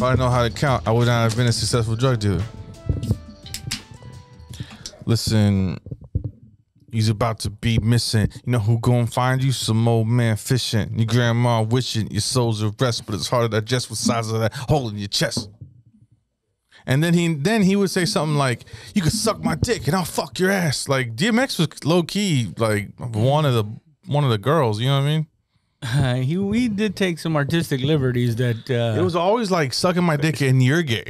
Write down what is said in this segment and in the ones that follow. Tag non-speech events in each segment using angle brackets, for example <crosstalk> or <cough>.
If I know how to count, I would not have been a successful drug dealer. Listen, he's about to be missing. You know who gonna find you? Some old man fishing. Your grandma wishing your soul's at rest, but it's hard to digest with size of that hole in your chest. And then he then he would say something like, "You could suck my dick and I'll fuck your ass." Like DMX was low key like one of the one of the girls. You know what I mean? Uh, <laughs> he we did take some artistic liberties that uh, It was always like sucking my dick and you're gay.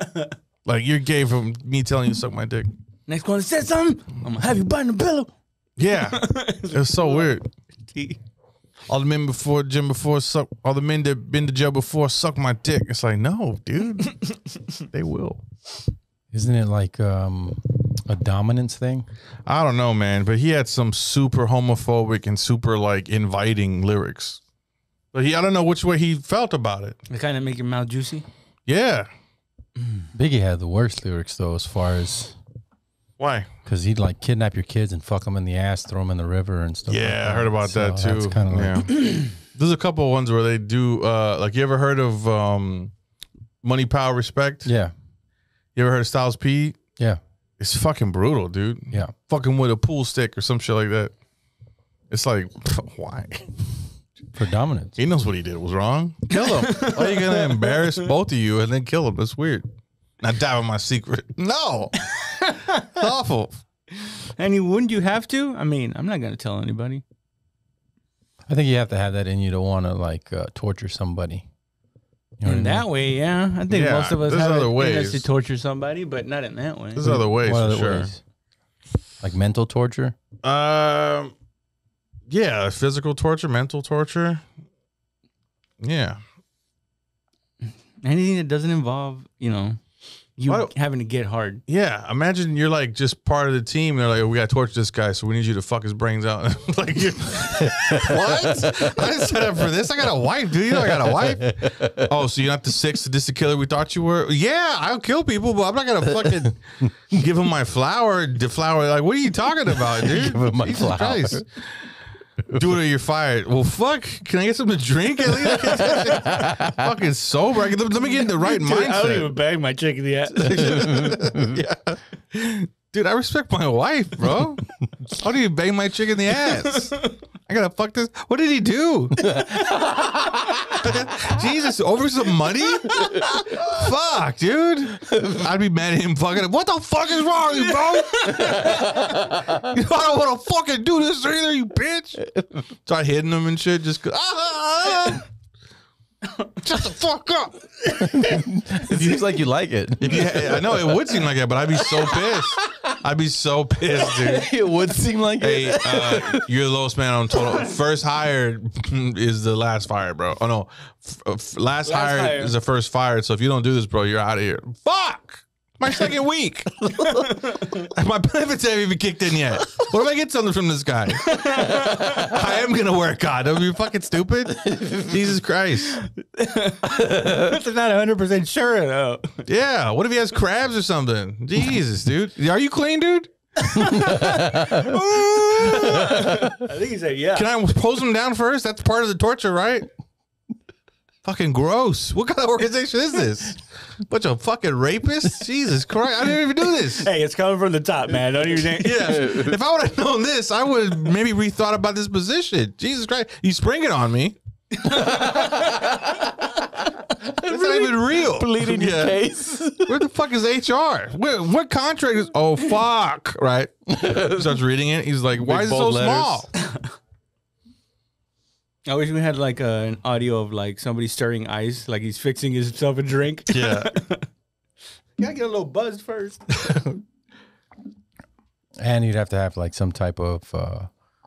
<laughs> like you're gay from me telling you to suck my dick. next one said something. I'm gonna have you biting the pillow. Yeah, <laughs> it was so weird. All the men before gym before suck. All the men that been to jail before suck my dick. It's like no, dude. they will. Isn't it like um, a dominance thing? I don't know, man, but he had some super homophobic and super like inviting lyrics. But he, I don't know which way he felt about it. They kind of make your mouth juicy. Yeah, Biggie had the worst lyrics though, as far as why? because he'd like kidnap your kids and fuck them in the ass, throw them in the river and stuff. like Yeah, I that. heard about So that too. That's kind of like yeah. <clears throat> There's a couple of ones where they do uh like you ever heard of um Money Power Respect? yeah, You ever heard of Styles P? yeah, It's fucking brutal, dude. yeah. Fucking with a pool stick or some shit like that. It's like <laughs> why? For dominance. He knows what he did was wrong. Kill him. Why are you gonna embarrass both of you and then kill him? That's weird. Not die with my secret. No. It's awful. And you wouldn't you have to? I mean, I'm not gonna tell anybody. I think you have to have that in you to want to like uh, torture somebody. You know in what I that way, yeah. I think Yeah, most of us there's have other it in us ways. to torture somebody, but not in that way. There's other ways? What for other sure. ways? Like mental torture. Um, yeah, physical torture, mental torture. Yeah, <laughs> Anything that doesn't involve, you know, you Why- having to get hard. yeah. Imagine you're like just part of the team. They're like, oh, "We got to torture this guy, so we need you to fuck his brains out." <laughs> like, you <laughs> what? I didn't sign up for this. I got a wife, dude. You know I got a wife. Oh, so you're not the sixth sadistic killer we thought you were? Yeah, I'll kill people, but I'm not gonna fucking <laughs> give him my flower. Deflower. Like, what are you talking about, dude? Give him my Jesus flower. Christ. Do it or you're fired. Well, fuck. Can I get something to drink at least? <laughs> fucking sober. I can, let me get in the right mindset. I already bag my chick in the ass. <laughs> yeah. Dude, I respect my wife, bro. <laughs> How do you bang my chick in the ass? I gotta fuck this. What did he do? <laughs> Jesus, over some money? fuck, dude. I'd be mad at him fucking. What the fuck is wrong with you, bro? <laughs> I don't want to fucking do this either, you bitch. Start hitting him and shit. Just go, ah, ah, ah, ah. Shut the fuck up. It seems like you like it. If you, I know it would seem like that, but I'd be so pissed. I'd be so pissed, dude. <laughs> it would seem like Hey, uh, you're the lowest man on total. First hired is the last fired, bro. Oh no, F- f- last, hired, hired. is the first fired. So if you don't do this, bro, you're out of here. Fuck. My second week. <laughs> My benefits haven't even kicked in yet. What if I get something from this guy? I am gonna work on. Are you fucking stupid? Jesus Christ. That's not 100 percent sure though. Yeah. What if he has crabs or something? Jesus, dude. Are you clean, dude? <laughs> I think he said yeah. Can I pose him down first? That's part of the torture, right? Fucking gross. What kind of organization is this? Bunch of fucking rapists? Jesus Christ. I didn't even do this. hey, it's coming from the top, man. Don't even think. Yeah. <laughs> If I would have known this, I would have maybe rethought about this position. Jesus Christ. You spring it on me. <laughs> It's not even real. pleading your case. <laughs> Where the fuck is HR? Where, what contract is? Oh fuck! Right? Starts reading it. He's like, "Why is it so bold letters. small?" I wish we had like a, an audio of like somebody stirring ice, like he's fixing himself a drink. <laughs> Yeah. Gotta get a little buzzed first. <laughs> and you'd have to have like some type of uh,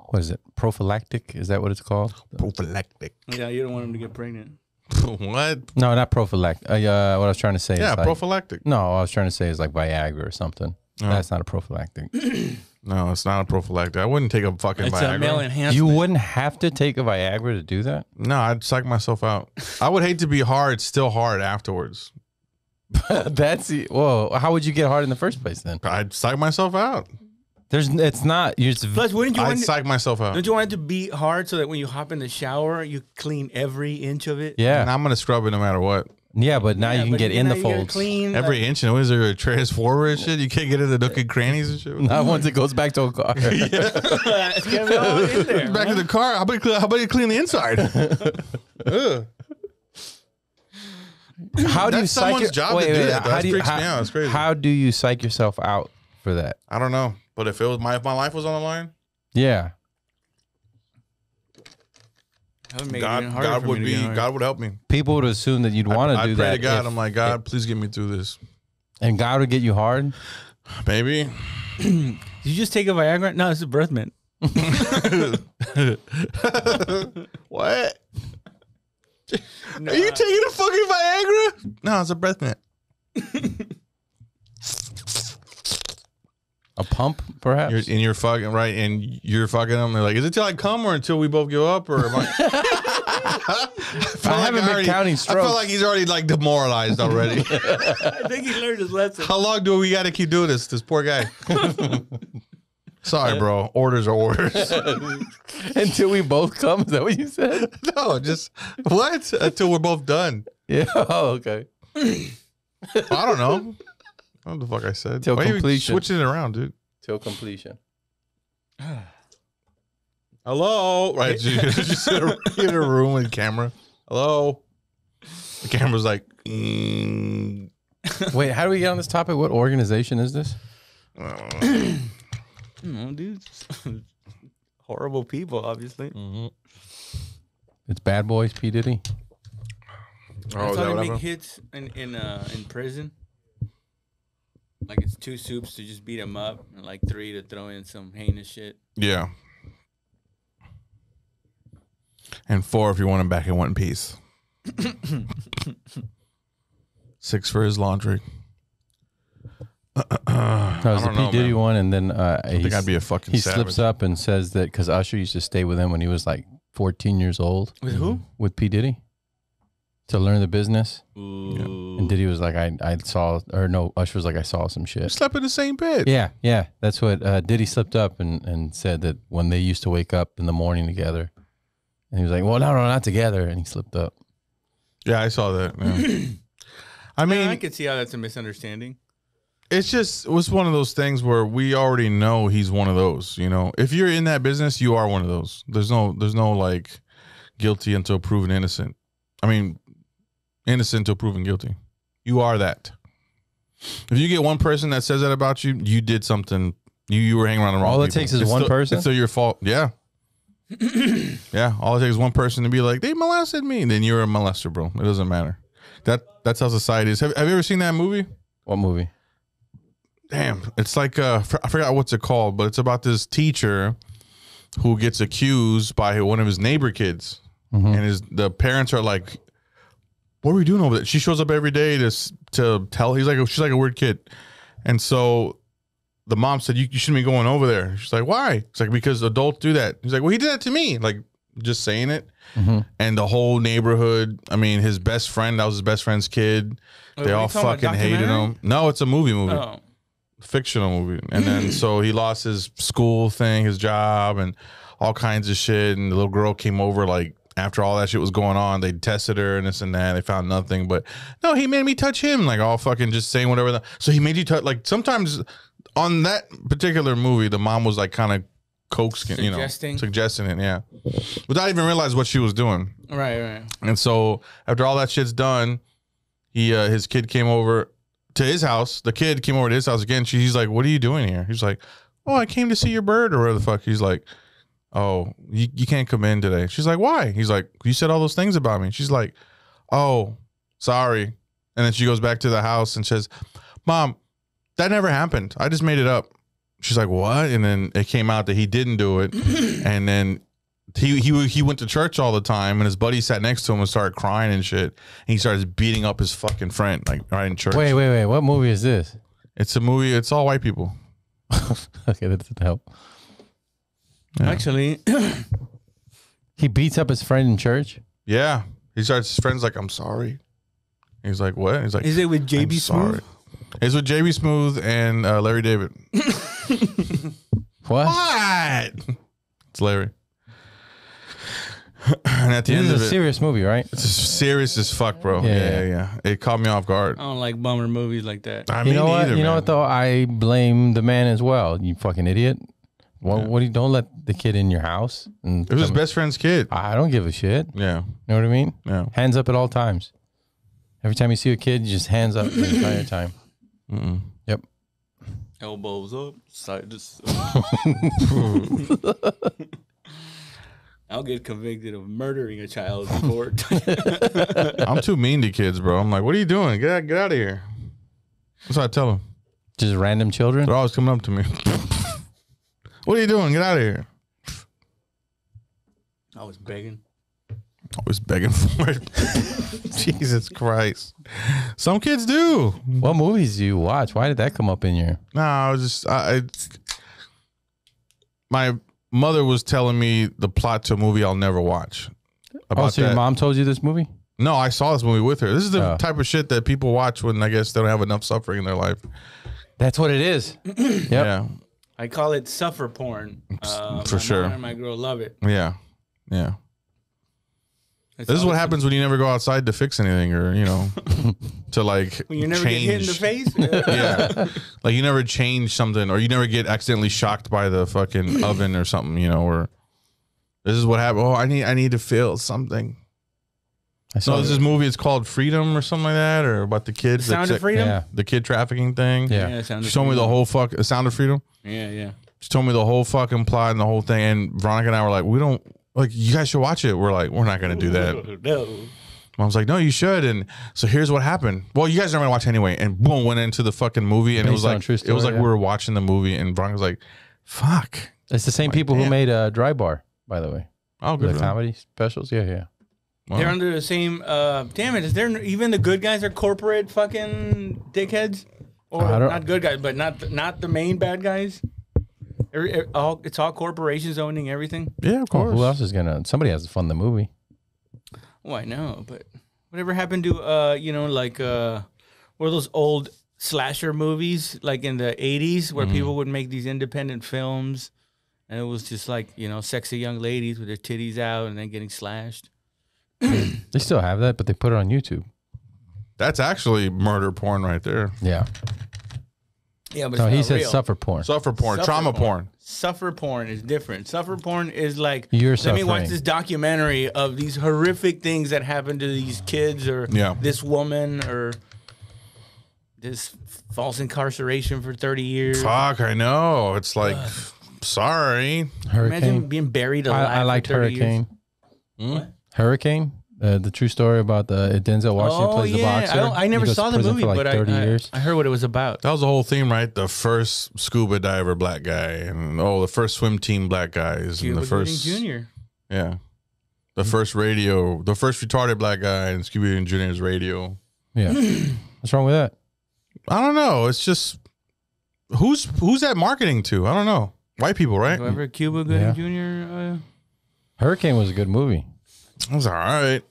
what is it? Prophylactic? Is that what it's called? Prophylactic. yeah, you don't want him to get pregnant. <laughs> what? No, not prophylactic. Uh, uh, what I was trying to say Yeah, is like, prophylactic. no, what I was trying to say is like Viagra or something. Oh. That's not a prophylactic. <clears throat> No, it's not a prophylactic. I wouldn't take a fucking It's Viagra. a male enhancement. you wouldn't have to take a Viagra to do that. no, I'd psych myself out. I would hate to be hard, still hard afterwards. <laughs> That's the- whoa. How would you get hard in the first place then? I'd psych myself out. There's it's not. You're just, Plus, wouldn't you I'd want? To, psych myself out. don't you want it to be hard so that when you hop in the shower, you clean every inch of it? yeah. And I'm gonna scrub it no matter what. Yeah, but now Yeah, you can get in the folds. Clean, Every like- inch, and was there a transformer and shit? You can't get in the nook and crannies and shit. <laughs> Not once it goes back to a car. <laughs> <laughs> It's gonna be all in there, Back in man. the car. How about you clean, how about you clean the inside? Ugh. How do you That's psych someone's your- job to do that. How do you, freaks how, me out. It's crazy. How do you psych yourself out for that? I don't know, but if it was my if my life was on the line, Yeah. That would make God, even God would be hard. God would help me. People would assume that you'd want I, to I do pray that. to God. if- I'm like, God, please get me through this. and God would get you hard. <sighs> Maybe. Did you just take a Viagra? No, it's a birth mint. <laughs> what? <laughs> Are you taking a fucking Viagra? No, it's a breath mint. <laughs> A pump, perhaps. You're, and you're fucking right, and you're fucking them. They're like, is it till I come or until we both give up, or am I? <laughs> <laughs> I, haven't been counting I feel like he's already like demoralized already. <laughs> I think he learned his lesson. How long do we got to keep doing this? This poor guy. Sorry, bro. Orders are orders. Until we both come. Is that what you said? no, just what? Until we're both done. Yeah. Oh, okay. I don't know. What the fuck I said? Till Why are you switching it around, dude? Till completion. <sighs> Hello. Right. just in a, in a room with camera. Hello. The camera's like. mm, Wait, how do we get on this topic? What organization is this? No, <coughs> dude. <laughs> Horrible people, obviously. It's Bad Boys P Diddy. Oh, That's is how that they make hits in in uh, in prison. Like it's two soups to just beat them up, and like three to throw in some heinous shit. Yeah. And four if you want him back in one piece. <coughs> Six for his laundry. That was the don't P know, Diddy man. one, and then uh, I think I'd be a fucking he savage. slips up and says that because Usher used to stay with him when he was like 14 years old With who? with P Diddy to learn the business. Ooh. And Diddy was like, I, I saw, or no, Usher was like, I saw some shit. Slept in the same bed. Yeah, yeah, that's what uh, Diddy slipped up and, and said that when they used to wake up in the morning together, and he was like, "Well, no, no, not together," and he slipped up. Yeah, I saw that. yeah. <clears throat> I mean, I could see how that's a misunderstanding. it's just it was one of those things where we already know he's one of those. You know, if you're in that business, you are one of those. There's no, there's no like guilty until proven innocent. I mean, innocent until proven guilty. You are that. If you get one person that says that about you, you did something. You you were hanging around the wrong. All it people. takes is It's one still- person? It's still your fault. Yeah. <clears throat> yeah. All it takes is one person to be like, they molested me. Then you're a molester, bro. It doesn't matter. That that's how society is. Have, have you ever seen that movie? What movie? damn it's like uh f- i forgot what's it called but it's about this teacher who gets accused by one of his neighbor kids and his the parents are like what are we doing over there? She shows up every day to to tell he's like she's like a weird kid. And so the mom said you, you shouldn't be going over there. She's like why? It's like because adults do that. He's like well he did that to me like just saying it. Mm-hmm. And the whole neighborhood i mean his best friend that was his best friend's kid Wait, they all you talking about, fucking hated him. No it's a movie movie. Oh, fictional movie. And then so he lost his school thing, his job, and all kinds of shit. And the little girl came over like after all that shit was going on. They tested her and this and that. They found nothing. But no, he made me touch him. Like all fucking just saying whatever. The, so he made you touch. Like sometimes on that particular movie, the mom was like kind of coaxing, you know, Suggesting? suggesting it. Yeah, without even realize what she was doing. right, right. And so after all that shit's done, he uh, his kid came over to his house. The kid came over to his house again. She's like, "What are you doing here?" He's like, "Oh, I came to see your bird or whatever the fuck." He's like, "Oh, you, you can't come in today." She's like, "Why?" He's like, "You said all those things about me." She's like, "Oh, sorry." And then she goes back to the house and says, "Mom, that never happened. I just made it up." She's like, "What?" And then it came out that he didn't do it. <clears throat> and then he he he went to church all the time, and his buddy sat next to him and started crying and shit. And he starts beating up his fucking friend like right in church. Wait, wait, wait. What movie is this? it's a movie. It's all white people. <laughs> okay, that doesn't help. Yeah. Actually, <clears throat> He beats up his friend in church. Yeah, he starts. His friends like, "I'm sorry." He's like, "What?" He's like, is it with "I'm JB sorry." Smoove? It's with JB Smoove and uh, Larry David. <laughs> What? What? It's Larry. and at the This end is of a it, serious movie, right? it's serious as fuck, bro. Yeah, Yeah, yeah. yeah, yeah. It caught me off guard. I don't like bummer movies like that. I you mean, know what? neither, You know what though? I blame the man as well. You fucking idiot. What? Yeah. What? Do you don't let the kid in your house? And It was his best friend's kid. I don't give a shit. You Yeah, know what I mean? yeah. Hands up at all times. Every time you see a kid, just hands up the entire time. Mm-mm. Yep. Elbows up, side to side. <laughs> I'll get convicted of murdering a child before. <laughs> I'm too mean to kids, bro. I'm like, what are you doing? Get out, get out of here. That's what I tell them. Just random children. They're always coming up to me. <laughs> what are you doing? Get out of here. I was begging. Always begging <laughs> for it. Jesus Christ. Some kids do. What movies do you watch? Why did that come up in your? Nah, I was just I, I my mother was telling me the plot to a movie I'll never watch. Oh, about Oh, so your that. mom told you this movie? No, I saw this movie with her. This is the Oh. type of shit that people watch when I guess they don't have enough suffering in their life. That's what it is. <clears throat> Yep. Yeah. I call it suffer porn. Uh, For sure. mom and my girl love it. Yeah. Yeah. It's This is what happens when you never go outside to fix anything or, you know, <laughs> to like when you never change. get hit in the face. <laughs> yeah. Like you never change something or you never get accidentally shocked by the fucking oven or something, you know, or this is what happened. Oh, I need I need to feel something. I saw No, this movie it's called Freedom or something like that, or about the kids. Sound that- of Freedom. Yeah. The kid trafficking thing. Yeah. Sound She of told me the whole fuck the sound of freedom. Yeah, yeah. She told me the whole fucking plot and the whole thing. And Veronica and I were like, we don't like you guys should watch it. We're like, we're not gonna do that. No. Mom's like, no, you should. And so here's what happened. Well, you guys are gonna watch anyway. And boom, went into the fucking movie, and it was like true it was like yeah. we were watching the movie, and Veronica's like, fuck. It's the same people who damn. made uh, Dry Bar, by the way. Oh, good. The comedy specials. Yeah, yeah. Wow. They're under the same. Uh, damn it! Is there even the good guys are corporate fucking dickheads, or I don't- not good guys, but not not the main bad guys? Every, every- all, it's all corporations owning everything. yeah, of course. who else is gonna? Somebody has to fund the movie. Oh, I know, but whatever happened to uh, you know, like uh, were those old slasher movies like in the '80s where people would make these independent films, and it was just like you know, sexy young ladies with their titties out and then getting slashed. <clears throat> They still have that, but they put it on YouTube. That's actually murder porn right there. Yeah. Yeah, but No, he not said real. suffer porn. Suffer porn, Suffer trauma porn. porn. Suffer porn is different. Suffer porn is like You're let me watch this documentary of these horrific things that happened to these kids or Yeah. this woman or this false incarceration for 30 years. Fuck, I know. It's like, sorry. Imagine Hurricane. being buried I, alive. I liked for 30 Hurricane. Hmm? Hurricane. Uh, the true story about the Denzel Washington Oh plays the yeah, boxer. I, don't, I never saw the movie, like but I, 30 I, years. I heard what it was about. That was the whole theme, right? The first scuba diver black guy, and oh, the first swim team black guys, Cuba and the first, Gooding Jr. yeah, the first radio, the first retarded black guy in Scooby Doo Junior's radio. Yeah. <clears throat> What's wrong with that? I don't know. It's just who's who's that marketing to? I don't know. White people, right? Whoever Cuba Gooding Jr. Uh, Hurricane was a good movie. It was all right.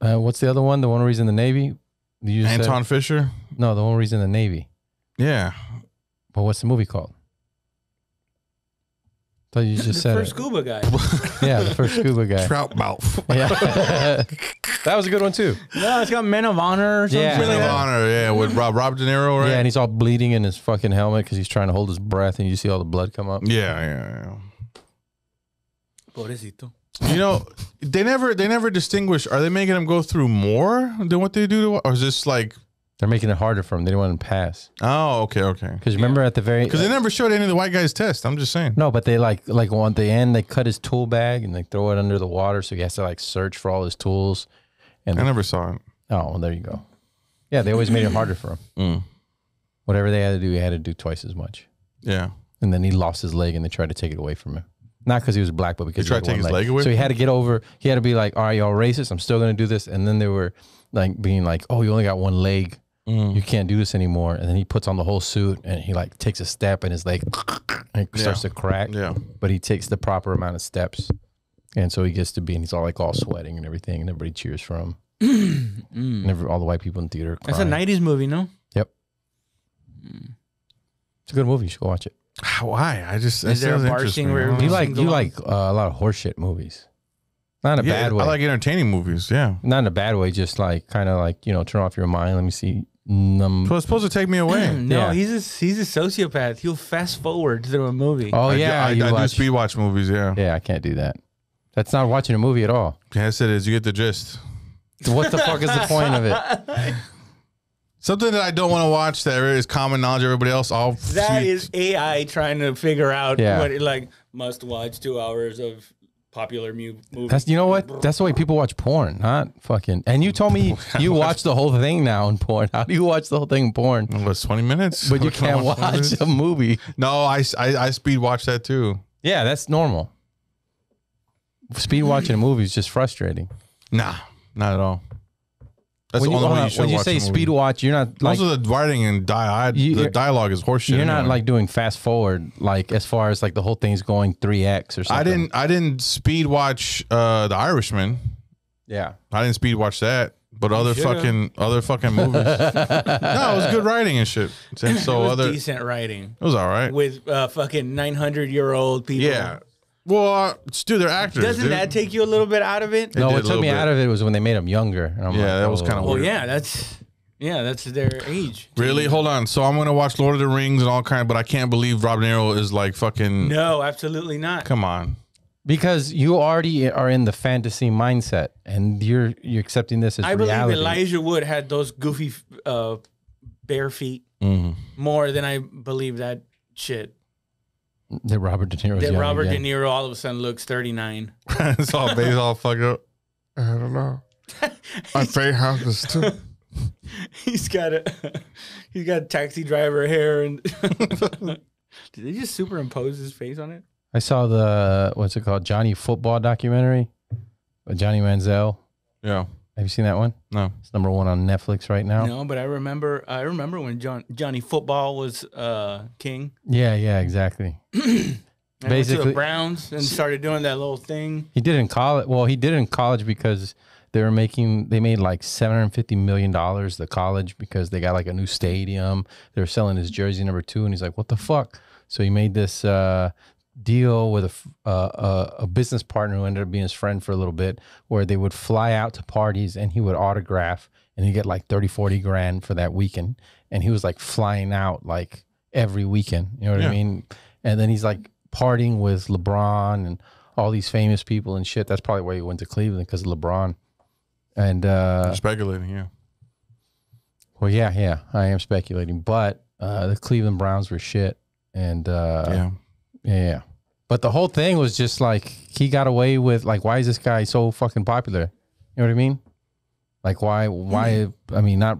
Uh, what's the other one? The one where he's in the Navy? You just said- Antwone Fisher. no, the one where he's in the Navy. Yeah, But what's the movie called? thought you the just said first it. scuba guy. <laughs> Yeah, the first scuba guy. trout mouth. <laughs> Yeah. <laughs> that was a good one too. no, it's got Men of Honor or something. Yeah. like Men of. Honor. Yeah, with Rob Rob De Niro, right? Yeah, and he's all bleeding in his fucking helmet because he's trying to hold his breath, and you see all the blood come up. Yeah, yeah, yeah, Pobrecito. Yeah. You know, they never they never distinguish. Are they making him go through more than what they do to, or is this like? They're making it harder for him. They didn't want him to pass Oh, okay, okay. because remember at the very Because they never showed any of the white guys test. I'm just saying. no, but they like like on the end they cut his tool bag and they throw it under the water, so he has to like search for all his tools. And I never saw it. oh, well, there you go. Yeah, they always made it harder for him. Mm. Whatever they had to do, he had to do twice as much. Yeah. And then he lost his leg, and they tried to take it away from him. Not because he was black, but because They tried he to take his leg away So he had to get over. He had to be like, "All right, y'all racist. I'm still gonna do this." And then they were like being like, "Oh, you only got one leg. Mm. You can't do this anymore." And then he puts on the whole suit, and he like takes a step, and his leg <laughs> and it starts to crack. Yeah. But he takes the proper amount of steps, and so he gets to be, and he's all like all sweating and everything, and everybody cheers for him. <clears throat> And every, all the white people in the theater. Mm. That's a '90s movie, no? Yep. It's a good movie. You should go watch it. <sighs> Why? I just Is that there a sounds bar scene where I don't You like you like uh, a lot of horseshit movies. Not in a Yeah, bad way. I like entertaining movies. Yeah. Not in a bad way. Just like kind of like you know, turn off your mind. Let me see. Num- So it's supposed to take me <clears throat> away. No, Yeah. he's a he's a sociopath. He'll fast forward through a movie. oh I do- yeah, I, you I do speed watch movies. Yeah. Yeah, I can't do that. That's not watching a movie at all. Yes, it is. You get the gist. What the fuck is the point of it? <laughs> Something that I don't want to watch that is common knowledge. Everybody else, I'll. That is AI trying to figure out Yeah. what it like must watch two hours of popular mu- movie. That's you know what? That's the way people watch porn, not fucking. And you told me <laughs> you watch the whole thing now in porn. How do you watch the whole thing in porn? was twenty minutes? But you <laughs> What, 20 can't minutes? watch a movie. No, I, I I speed watch that too. Yeah, that's normal. Speed watching a movie is just frustrating. Nah, not at all. That's when the you, only hold way you should when you watch say a movie. speed watch, you're not like Most of the writing and di- I, You- the you're- dialogue is horseshit. you're not anyway. like doing fast forward, like as far as like the whole thing's going three x or something. I didn't I didn't speed watch uh The Irishman. Yeah. I didn't speed watch that. But other should've. fucking other fucking movies. <laughs> no, it was good writing and shit. <laughs> And it so was other decent writing it was all right. with uh, fucking nine hundred year old people. Yeah. Well, uh, dude, they're actors. Doesn't dude. that take you a little bit out of it? It No, did what a took little me bit. out of it was when they made them younger. And I'm Yeah, like, that was oh. kinda Well, weird. yeah, that's yeah, that's their age. Really? Hold on. So I'm gonna watch Lord of the Rings and all kind, but I can't believe Rob De Niro is like fucking. No, absolutely not. Come on. because you already are in the fantasy mindset, and you're you're accepting this as I believe reality. Elijah Wood had those goofy uh, bare feet Mhm. more than I believe that shit. That Robert De Niro. That Robert De Niro all of a sudden looks 39. <laughs> it's all based all fucked up. I don't know. <laughs> My fate houses too. <laughs> he's got a he's got taxi driver hair and did they just superimpose his face on it? I saw the what's it called Johnny Football documentary, with Johnny Manziel. Yeah. Have you seen that one? No. It's number one on Netflix right now. No, but I remember I remember when John Johnny Football was uh, king. Yeah, yeah, exactly. <clears throat> I went to Basically- the Browns and started doing that little thing. He did it in college. Well, he did it in college because they were making they made like seven hundred fifty million dollars the college because they got like a new stadium. They were selling his jersey number two, and he's like, "What the fuck?" So he made this uh, deal with a, uh, a a business partner who ended up being his friend for a little bit, where they would fly out to parties and he would autograph, and he get like 30, 40 grand for that weekend, and he was like flying out like every weekend. You know what Yeah. I mean? And then he's like partying with LeBron and all these famous people and shit. That's probably why he went to Cleveland because of LeBron. And uh, Speculating. Yeah. well, yeah, yeah, I am speculating, but uh, the Cleveland Browns were shit, and uh, yeah. Yeah. But the whole thing was just like he got away with like, why is this guy so fucking popular? You know what I mean? Like, why? Why? I mean, not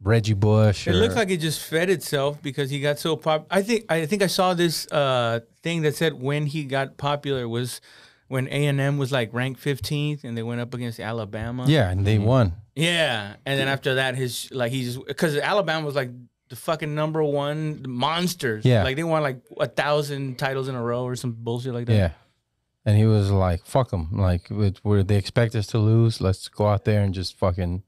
Reggie Bush. It or- looks like it just fed itself because he got so pop. I think I think I saw this uh, thing that said when he got popular was when A and M was like ranked 15th and they went up against Alabama. yeah, and they won. yeah. And then after that, his like he's because Alabama was like the fucking number one monsters. Yeah. like they won like a thousand titles in a row or some bullshit like that. Yeah. And he was like, fuck them. Like, with, where they expect us to lose, let's go out there and just fucking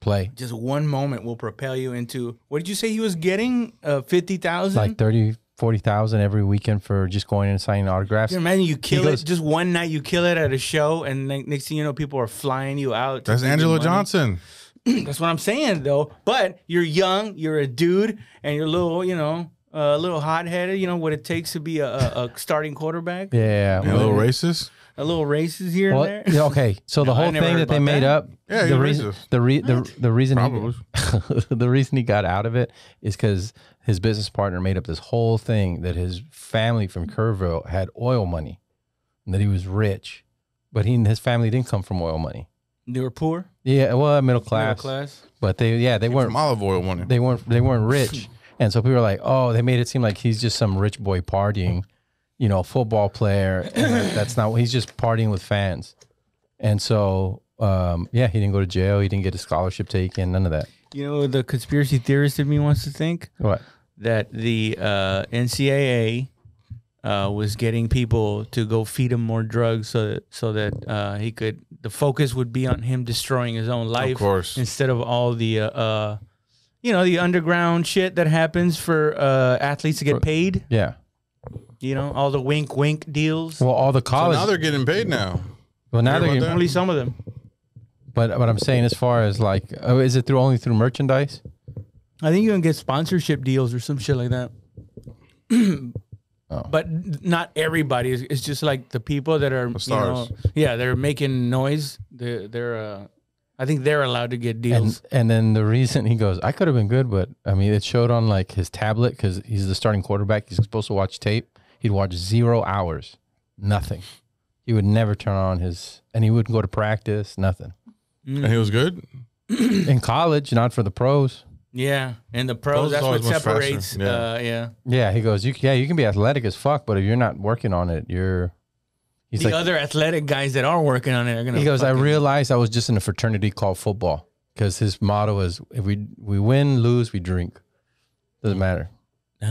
play. Just one moment will propel you into what did you say he was getting? Uh, fifty thousand. Like 30, 40,000 every weekend for just going and signing autographs. Can you imagine you kill goes- it just one night you kill it at a show and next thing you know people are flying you out. That's give you Angela money. Johnson. <clears throat> That's what I'm saying though. But you're young, you're a dude, and you're a little, you know, a little hot headed. You know what it takes to be a, a, a starting quarterback. Yeah. And a little racist. A little races here Well, and there. okay. So the No, whole thing that they about made that. up, Yeah, the reason, racist. the, re- the the reason Probably. he, <laughs> the reason he got out of it is because his business partner made up this whole thing that his family from Kerrville had oil money, and that he was rich, but he and his family didn't come from oil money. They were poor, Yeah, well, middle class. middle class, class. but they yeah they weren't From olive oil money. they weren't they weren't rich, and so people were like, oh, they made it seem like he's just some rich boy partying, you know, football player. And <coughs> that's not he's just partying with fans, and so um, yeah, he didn't go to jail, he didn't get a scholarship taken, none of that. You know, the conspiracy theorist in me wants to think What? that the uh, NCAA uh, was getting people to go feed him more drugs so that, so that uh, he could the focus would be on him destroying his own life Of course. instead of all the uh, uh, you know the underground shit that happens for uh, athletes to get paid. Yeah. You know all the wink wink deals. Well, all the So college, now they're getting paid now. Well, now they're getting. Only some of them. but what I'm saying, as far as like, oh, is it through only through merchandise? I think you can get sponsorship deals or some shit like that. <clears throat> Oh. But not everybody. It's, it's just like the people that are, you stars. know, yeah, they're making noise. They're, they're uh, I think they're allowed to get And deals. and then the reason he goes, I could have been good, but I mean, it showed on like his tablet because he's the starting quarterback. He's supposed to watch tape. He'd watch zero hours, nothing. He would never turn on his, and he wouldn't go to practice, nothing. And he was good. In college, not for the pros. Yeah, and the Pros pros. That's what always much faster. separates. Yeah. Uh, yeah. Yeah, he goes, you yeah, you can be athletic as fuck, but if you're not working on it, you're. He's the like, other athletic guys that are working on it are gonna. he goes, I fucking- realized I was just in a fraternity called football because his motto is if we we win, lose, we drink. Doesn't matter. Ah.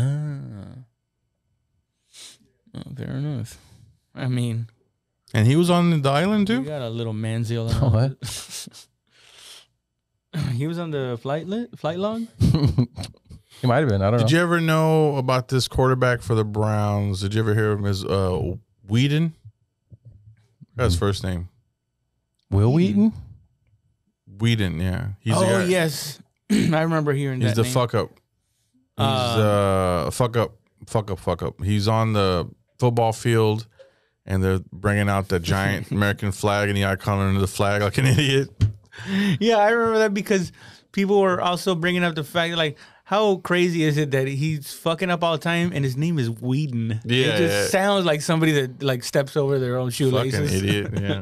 Oh, fair enough. I mean, And he was on the island you too. got a little manziel. Oh, <laughs> what? <laughs> <laughs> he was on the flight li- flight log. <laughs> He might have been. I don't know. Did you ever know about this quarterback for the Browns? Did you ever hear of him as uh, Weeden? That's his first name. Will Wheaton? Weeden, yeah. He's oh the guy. yes, <clears throat> I remember hearing He's that. the name. fuck up. He's uh, fuck up, fuck up, fuck up. He's on the football field, and they're bringing out the giant <laughs> American flag and the icon under the flag like an idiot. <laughs> Yeah, I remember that because people were also bringing up the fact like. How crazy is it that he's fucking up all the time and his name is Weeden? Yeah, it just yeah. sounds like somebody that like steps over their own Fucking shoelaces. <laughs> idiot. Yeah.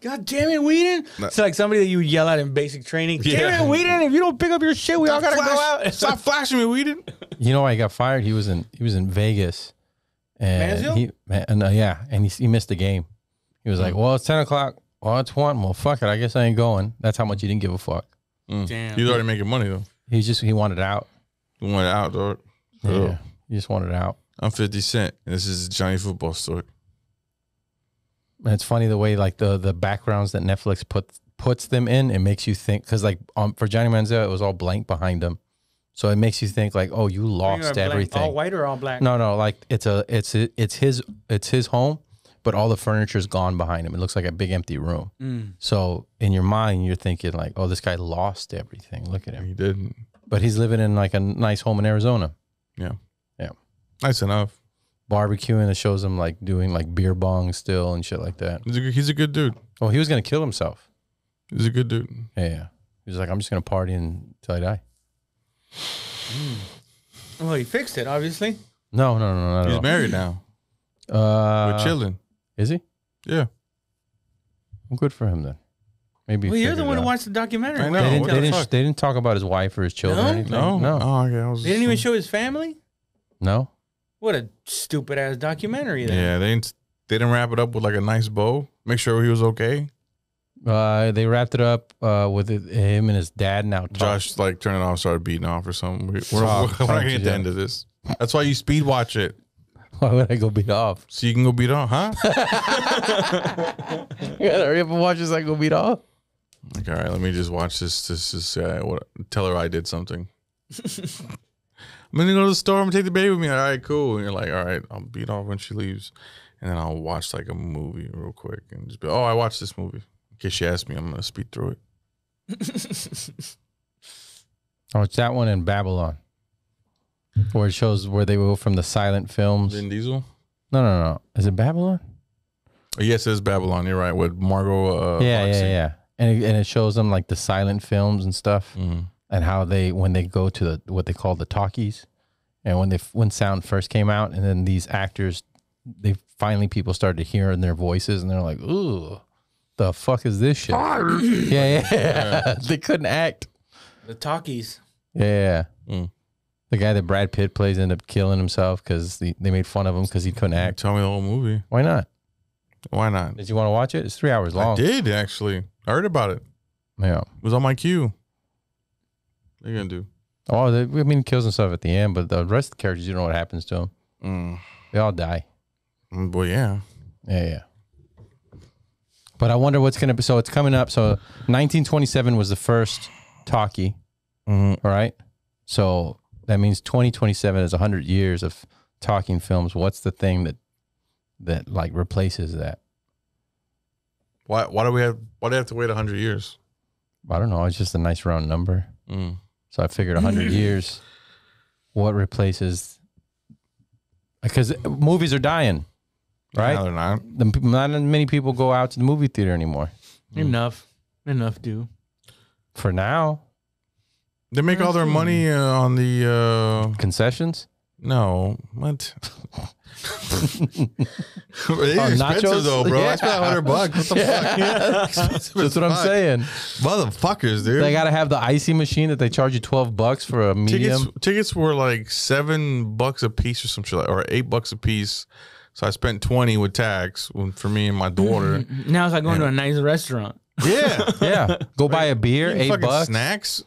God damn it, Weeden! It's like somebody that you yell at in basic training. Yeah. Damn it, Weeden! If you don't pick up your shit, we all gotta go Flash- out. <laughs> Stop flashing me, Weeden. You know why he got fired? He was in he was in Vegas, and Mansfield? he and, uh, yeah, and he, he missed the game. He was like, "Well, it's ten o'clock. Well, it's one. Well, fuck it. I guess I ain't going." That's how much he didn't give a fuck. Damn. He was already making money though. He just he wanted out. He went out, dog. Yeah, he just wanted out. I'm 50 Cent. And this is Johnny Football story. And it's funny the way like the the backgrounds that Netflix puts puts them in. It makes you think because like um, for Johnny Manziel, it was all blank behind him, so it makes you think like, oh, you You are lost blank, everything. All white or all black? No, no, like it's a it's it's his it's his home, but all the furniture's gone behind him. It looks like a big empty room. Mm. So in your mind, you're thinking like, oh, this guy lost everything. Look at him. He didn't. But he's living in like a nice home in Arizona, Yeah. Yeah. Nice enough. barbecuing. It shows him like doing like beer bong still and shit like that. He's a, good- he's a good dude. Oh, he was gonna kill himself. He's a good dude. Yeah, yeah. He was like, I'm just gonna party until I die. Well, he fixed it, obviously. No, no, no, no, He's no. married now. Uh, We're chilling. Is he? Yeah. Well, good for him then. Maybe. Well, you're the one who watched the documentary. I know. They didn't didn't. what They the didn't, fuck? they didn't talk about his wife or his children No? or anything. No. no, Oh, okay. I was They didn't even show his family. no. What a stupid ass documentary. Then. Yeah, they didn't. They didn't wrap it up with like a nice bow. Make sure he was okay. Uh, they wrapped it up uh, with it, him and his dad now. talk- Josh like turned it off, started beating off or something. We- We're, Talk- <laughs> we're not gonna get the end of this. That's why you speed watch it <laughs> Why would I go beat off? so you can go beat off, huh? <laughs> You gotta hurry up and watch this. I go beat off. like, all right, let me just watch this. This is uh, what. Tell her I did something. <laughs> I'm gonna go to the store. I'm gonna take the baby with me. All right, cool. And you're like, all right, I'll beat off when she leaves, and then I'll watch like a movie real quick and just be, oh, I watched this movie. In case she asks me, I'm gonna speed through it. Oh, it's that one in Babylon, where it shows where they go from the silent films. Vin Diesel. No, no, no. Is it Babylon? Yes, it's Babylon. You're right. With Margot. Uh, yeah, yeah, Foxy. yeah. And it, and it shows them like the silent films and stuff, Mhm. and how they when they go to the what they call the talkies, and when they when sound first came out, and then these actors, they finally people started to hear their voices, and they're like, "Ooh, the fuck is this shit?" <laughs> yeah, yeah, yeah. <laughs> they couldn't act. The talkies. Yeah. Mm. The guy that Brad Pitt plays ended up killing himself because they made fun of him because he couldn't act. Tell me the whole movie. Why not? Why not? Did you want to watch it? It's three hours long. I did actually. I heard about it. Yeah. It was on my queue. What are you gonna do? Oh, they, I mean, he kills himself at the end, but the rest of the characters, you don't know what happens to them. Mm. They all die. Mm, Well, yeah. Yeah, yeah. But I wonder what's gonna be. So it's coming up. So 1927 was the first talkie. Mm-hmm. All right. So that means 2027 is 100 years of talking films. What's the thing that that like replaces that? Why? Why do we have? Why do they have to wait hundred years? I don't know. It's just a nice round number. Mm. So I figured 100 <clears throat> years. What replaces? Because movies are dying, right? No, they're not. The, not many people go out to the movie theater anymore. Enough. Enough, do. For now, They make all their money uh, on the. uh concessions. No, what? <laughs> it is Oh, expensive nachos? though, bro. I Yeah. spent hundred bucks. What the <laughs> fuck? <laughs> Expensive That's what I'm fuck. saying. Motherfuckers, dude. They got to have the icy machine that they charge you 12 bucks for a medium. tickets tickets were like seven bucks a piece or some shit, like, or eight bucks a piece. So I spent twenty with tax when- for me and my daughter. Now it's like going to a nice restaurant. yeah, Yeah. Go buy a beer, Eating eight fucking bucks. snacks.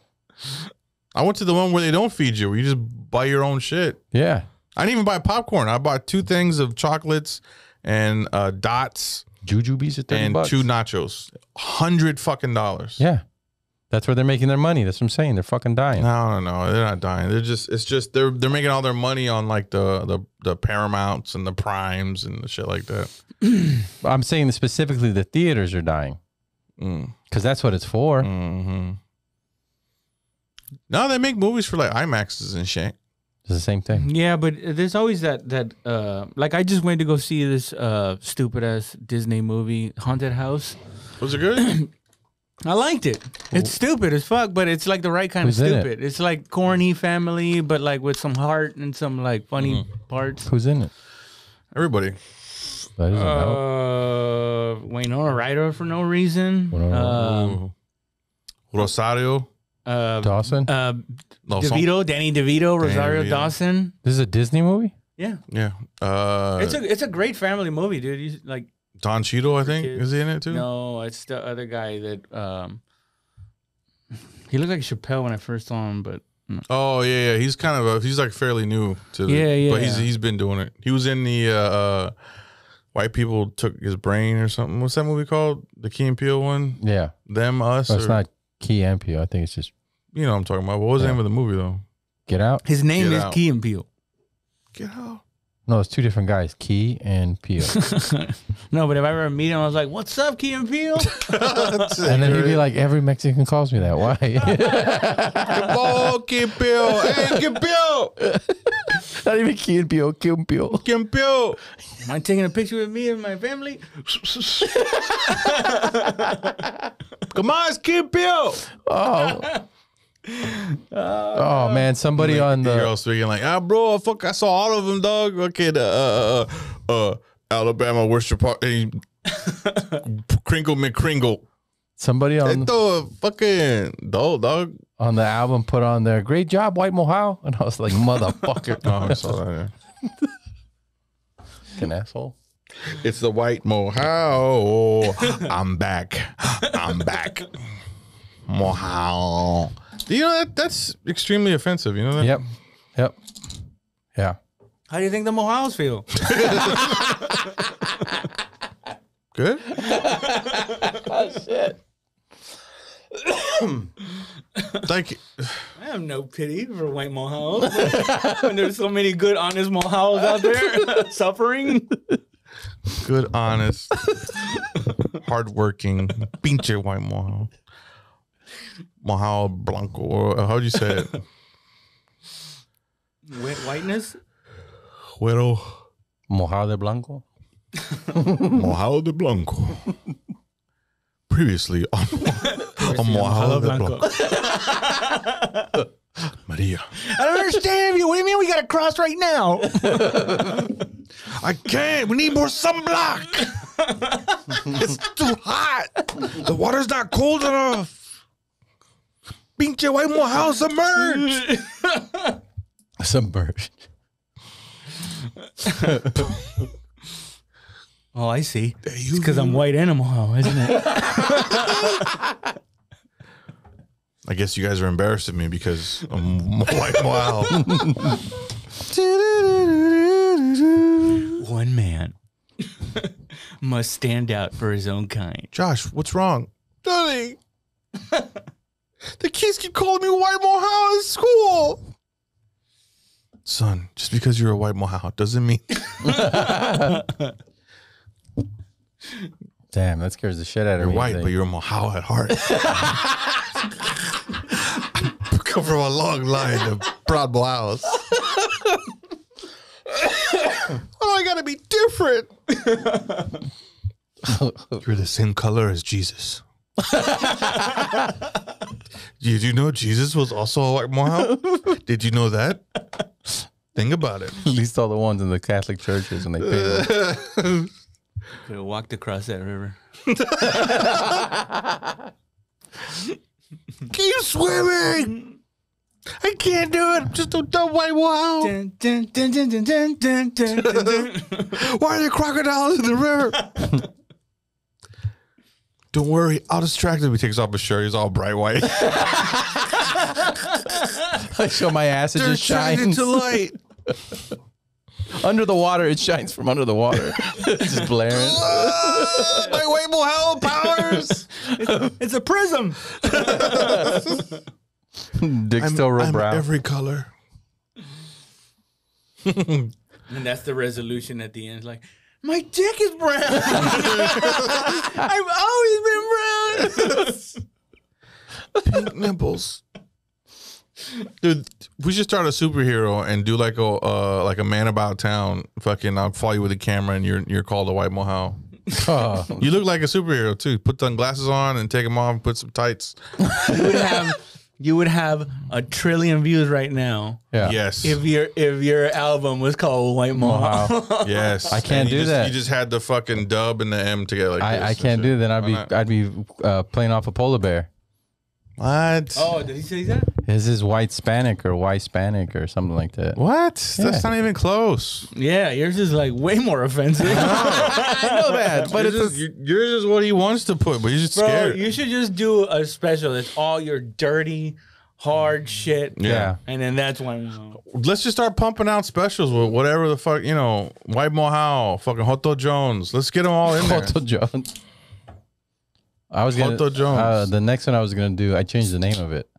I went to the one where they don't feed you, where you just buy your own shit. Yeah. I didn't even buy popcorn. I bought two things of chocolates and uh, dots Jujubes at 30 and bucks. two nachos. Hundred fucking dollars. Yeah. That's where they're making their money. That's what I'm saying. They're fucking dying. No, no, no. They're not dying. They're just. It's just they're they're making all their money on like the the the Paramounts and the Primes and the shit like that. <clears throat> I'm saying specifically the theaters are dying Mm. because that's what it's for. hmm No, they make movies for like IMAXs and shit. It's the same thing. Yeah, but there's always that that uh like I just went to go see this uh stupid ass Disney movie Haunted House. Was it good? <clears throat> I liked it. It's stupid as fuck, but it's like the right kind Who's of in it? stupid. It's like corny family, but like with some heart and some like funny Mm-hmm. parts. Who's in it? Everybody. That doesn't help. Uh, Winona Ryder for no reason. Winona Um, Rosario. Uh, Dawson. uh, No, some- DeVito, Danny DeVito, Rosario DeVito. Dawson. This is a Disney movie. Yeah, Yeah. Uh, it's a it's a great family movie, dude. You, like Don Cheadle, I think, Kid. is he in it too? no, it's the other guy that um. He looked like Chappelle when I first saw him, but Oh yeah, yeah. He's kind of a, he's like fairly new to the, Yeah, But he's yeah. he's been doing it. He was in the uh, uh White People Took His Brain or something. What's that movie called? The Key and Peele one? Yeah. Them, us. That's or- not Key and Peele. I think it's just you know what I'm talking about. What was the name of the movie though? Get Out. his name Get is Out. Key and Peele. Get out. No, it's two different guys. Key and Peele. <laughs> no, but if I ever meet him, I was like, "What's up, Key and Peele?" <laughs> and then he'd be like, every Mexican calls me that. Why? <laughs> Oh, Key and Peele. Hey, Key and Peele. not even Key and Peele. Key and Peele. Key and Peele. Am I taking a picture with me and my family? Come on, it's Key and Peele. Oh. Oh man, somebody on the the girl speaking like, ah, bro, fuck, I saw all of them, dog. Okay, the uh, uh, uh, Alabama Worcester Park, eh, Kringle McKringle. somebody They on throw a fucking dog, dog. on the album put on there. Great job, White Mohawk. And I was like, motherfucker. <laughs> Oh, I saw that. Yeah. An asshole. It's the white Mohawk. I'm back. I'm back. Mohawk. You know that that's extremely offensive. You know that. Yep. Yep. Yeah. How do you think the Mohawks feel? Good. Oh shit. like I have no pity for white Mohawks. when there's so many good, honest Mohawks out there <laughs> suffering. good, honest, hardworking, pinche white Mohawk. Mohawk Blanco. Or how'd you say it? <laughs> Wet whiteness. Güero Mojado de Blanco. <laughs> Mojado de Blanco. Previously on, on Mojado de Blanco. <laughs> Maria. I don't understand you. What do you mean we got to cross right now? I can't. We need more sunblock. it's too hot. The water's not cold enough. Pinche white Mohawk submerged. <laughs> Submerged. <laughs> Oh, I see. It's because I'm white and a Mohawk, isn't it? <laughs> I guess you guys are embarrassed of me because I'm white Mohawk. One man must stand out for his own kind. Josh, what's wrong? Daddy, the kids keep calling me white Mohawk at school. Son, just because you're a white Mohawk doesn't mean <laughs> Damn, that scares the shit out of You're me. white, but you're a Mohawk at heart. <laughs> Come from a long line of proud Mohaus. <coughs> oh, I gotta be different. <laughs> you're the same color as Jesus. Did you know Jesus was also a white mohawk? <laughs> Did you know that? Think about it. At least all the ones in the Catholic churches when they paid. Could have walked across that river. <laughs> Keep swimming. I can't do it. I'm just a dumb white wall. <laughs> Why are there crocodiles in the river? Don't worry, I'll distract him. He takes off his shirt. He's all bright white. <laughs> I show my ass, it just shines. light. <laughs> under the water, it shines from under the water. <laughs> it's just blaring. Ah, my white Mohau powers. It's a prism. Dick still real I'm brown. every color. And that's the resolution at the end. Like, my dick is brown. <laughs> I've always been brown. Pink nipples. Dude, we should start a superhero and do like a uh, like a man about town. Fucking, I'll follow you with a camera, and you're you're called a white mohawk. Oh, <laughs> You look like a superhero too. Put some glasses on and take them off. and Put some tights. you would have you would have a trillion views right now yeah. Yes. if your if your album was called White Mohawk. Wow. <laughs> Yes, I can't do just, that. You just had the fucking dub and the M together. Like this I, I can't do that. I'd Why be not? I'd be uh, playing off a polar bear. What? Oh, did he say that? His is white Hispanic or white Hispanic or something like that. What? Yeah. That's not even close. Yeah, yours is like way more offensive. <laughs> I know that, <laughs> But it's just, you- yours is what he wants to put, but he's just Bro, scared. you should just do a special that's all your dirty, hard shit. yeah. And then that's when Let's just start pumping out specials with whatever the fuck, you know, White Mohau, fucking Hoto Jones. Let's get them all in there. Hoto Jones. I was gonna Hoto Jones. Uh, the next one I was gonna do. I changed the name of it.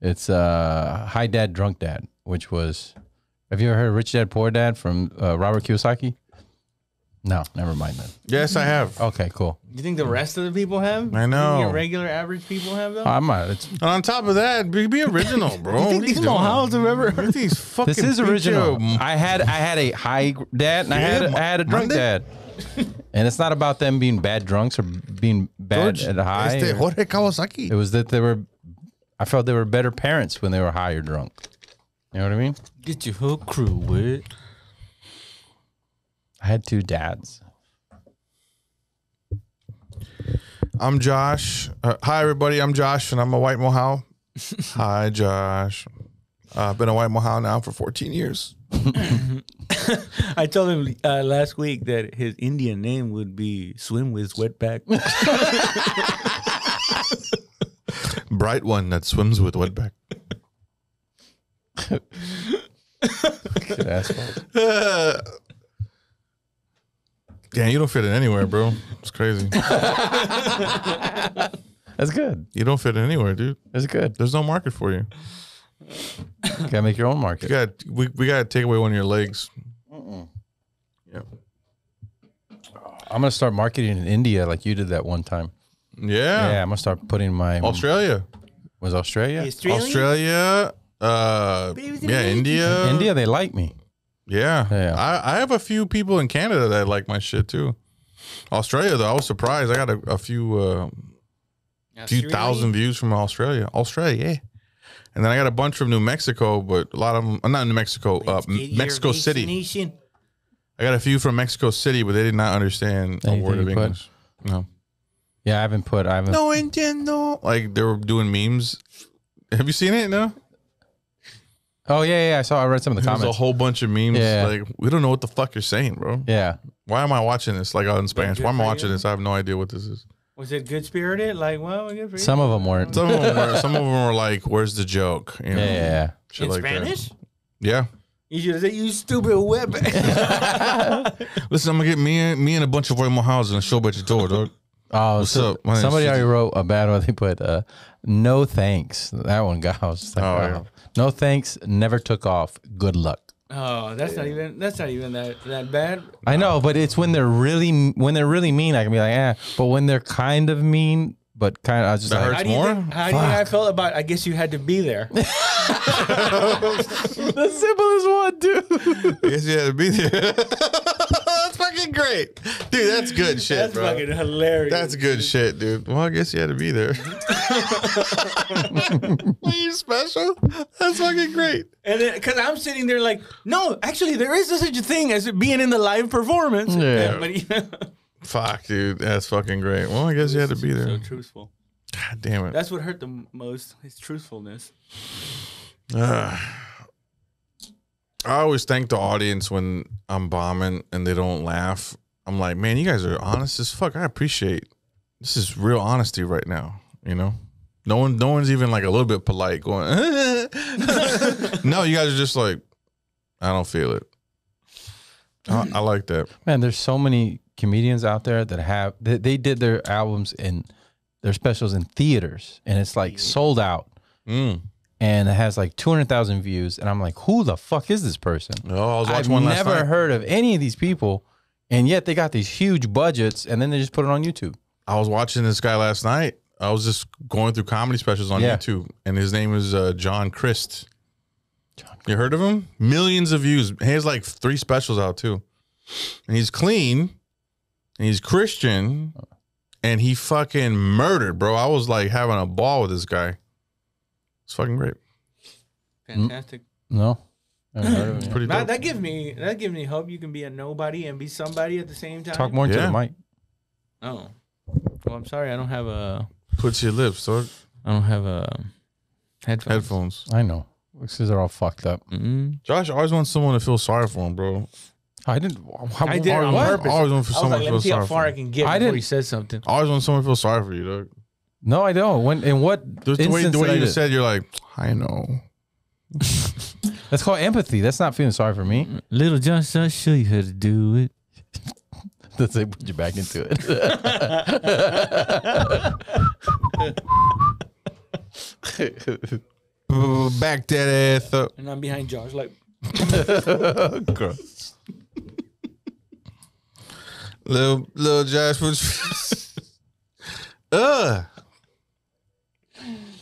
It's uh, Hi Dad Drunk Dad, which was. Have you ever heard of Rich Dad Poor Dad from uh, Robert Kiyosaki? No, never mind then. Yes, I have. Okay, cool. you think the rest of the people have? I know. You think regular average people have though? I'm not. It's, And on top of that, be, be original, bro. you think these you doing? Mohawks have ever Look at these fucking this is original. picture- I had I had a high dad and I had Yeah, I had a drunk Monday. dad, <laughs> and it's not about them being bad drunks or being bad George, at high. este or- Jorge Kawasaki. It was that they were. I felt they were better parents when they were high or drunk. You know what I mean? get your whole crew with. I had two dads. I'm Josh. Uh, hi, everybody. I'm Josh, and I'm a white mohawk. <laughs> hi, Josh. Uh, I've been a white Mohau now for 14 years. <laughs> I told him uh, last week that his Indian name would be Swim with Wetback. <laughs> Bright one that swims with wetback. Good asshole. Yeah, you don't fit in anywhere, bro. It's crazy. <laughs> That's good. You don't fit in anywhere, dude. That's good. There's no market for you. You gotta make your own You market. got we, we got to take away one of your legs. Yeah. I'm gonna start marketing in India like you did that one time. Yeah. Yeah, I'm gonna start putting my Australia. was Australia. Australia. Uh, yeah, India. India, they like me. Yeah. Yeah. I, I have a few people in Canada that like my shit too. Australia though, I was surprised. I got a, a few uh, few thousand views from Australia. Australia, yeah. And then I got a bunch from New Mexico, but a lot of them, uh, not New Mexico, uh, Mexico City. I got a few from Mexico City, but they did not understand a Anything word of you put? English. No. Yeah, I haven't put. I haven't. No entiendo. Like they were doing memes. Have you seen it? No. Oh yeah, yeah. I saw. I read some of the comments. There's a comments. whole bunch of memes. Yeah. Like we don't know what the fuck you're saying, bro. yeah. Why am I watching this? Like in Spanish. Why am I watching this? I have no idea what this is. Was it good spirited? Like, well, good for you. Some of them weren't. Some of them were. Some of them were like, "Where's the joke?" You Yeah, know, yeah, yeah. shit in like that. Spanish? Yeah. You should have said, "You stupid wetback." <laughs> Listen, I'm gonna get me and me and a bunch of white Mohawks in a show at your door, dog. Oh, What's so- up? My name's somebody already wrote a bad one. They put, uh, "No thanks." That one got. I was just like, Oh, wow. yeah. No thanks. Never took off. Good luck. Oh, that's not even that's not even that that bad. I know, but it's when they're really when they're really mean. I can be like, eh. But when they're kind of mean, but kind of, I was just That like, hurts How do you more? think, how do you think I felt about? I guess you had to be there. <laughs> the simplest one, dude. I guess you had to be there. <laughs> that's fucking great, dude. That's good shit, That's bro. fucking hilarious. That's good shit, dude. Well, I guess you had to be there. <laughs> Are you special? That's fucking great. And then, because I'm sitting there like, no, actually, there is such a thing as being in the live performance. Yeah. but you know, Fuck, dude. That's fucking great. Well, I guess you had to be there. so there. truthful. God damn it. That's what hurt the most. His truthfulness. <sighs> I always thank the audience when I'm bombing and they don't laugh. I'm like, man, you guys are honest as fuck. I appreciate this is real honesty right now. You know, no one, no one's even like a little bit polite going. <laughs> no, you guys are just like, I don't feel it. I, I like that. Man, there's so many comedians out there that have they, they did their albums in their specials in theaters, and it's like sold out, Mm. and it has like two hundred thousand views, and I'm like, who the fuck is this person? Oh, I was I've one last never night. heard of any of these people, and yet they got these huge budgets, and then they just put it on YouTube. I was watching this guy last night. I was just going through comedy specials on Yeah. YouTube, and his name is uh, John Crist. You heard of him? Millions of views. He has like three specials out too, and he's clean, and he's Christian, and he fucking murdered, bro. I was like having a ball with this guy. It's fucking great. Fantastic. Mm. No, I haven't heard of it It's pretty That, dope. that gives me that gives me hope. You can be a nobody and be somebody at the same time. Talk more into Yeah. the mic. Oh, well, I'm sorry. I don't have a. Put your lips, dog. I don't have a headphones. Headphones. I know. Because they're all fucked up. Mm-mm. Josh always wants someone to feel sorry for him, bro. I didn't. How, I did it on what? purpose. Always want for I was someone like, to let feel me see how sorry far for I can get I before didn't- he says something. I always want someone to feel sorry for you, dog. No, I don't. When in what Just the way, instance the way did I you do- said, you're like, I know. That's called empathy. That's not feeling sorry for me. Little Josh, I'll show you how to do it. <laughs> That's like put you back into it. <laughs> Back that ass up. And I'm behind Josh, like, <laughs> Gross. Little little Josh was <laughs> Uh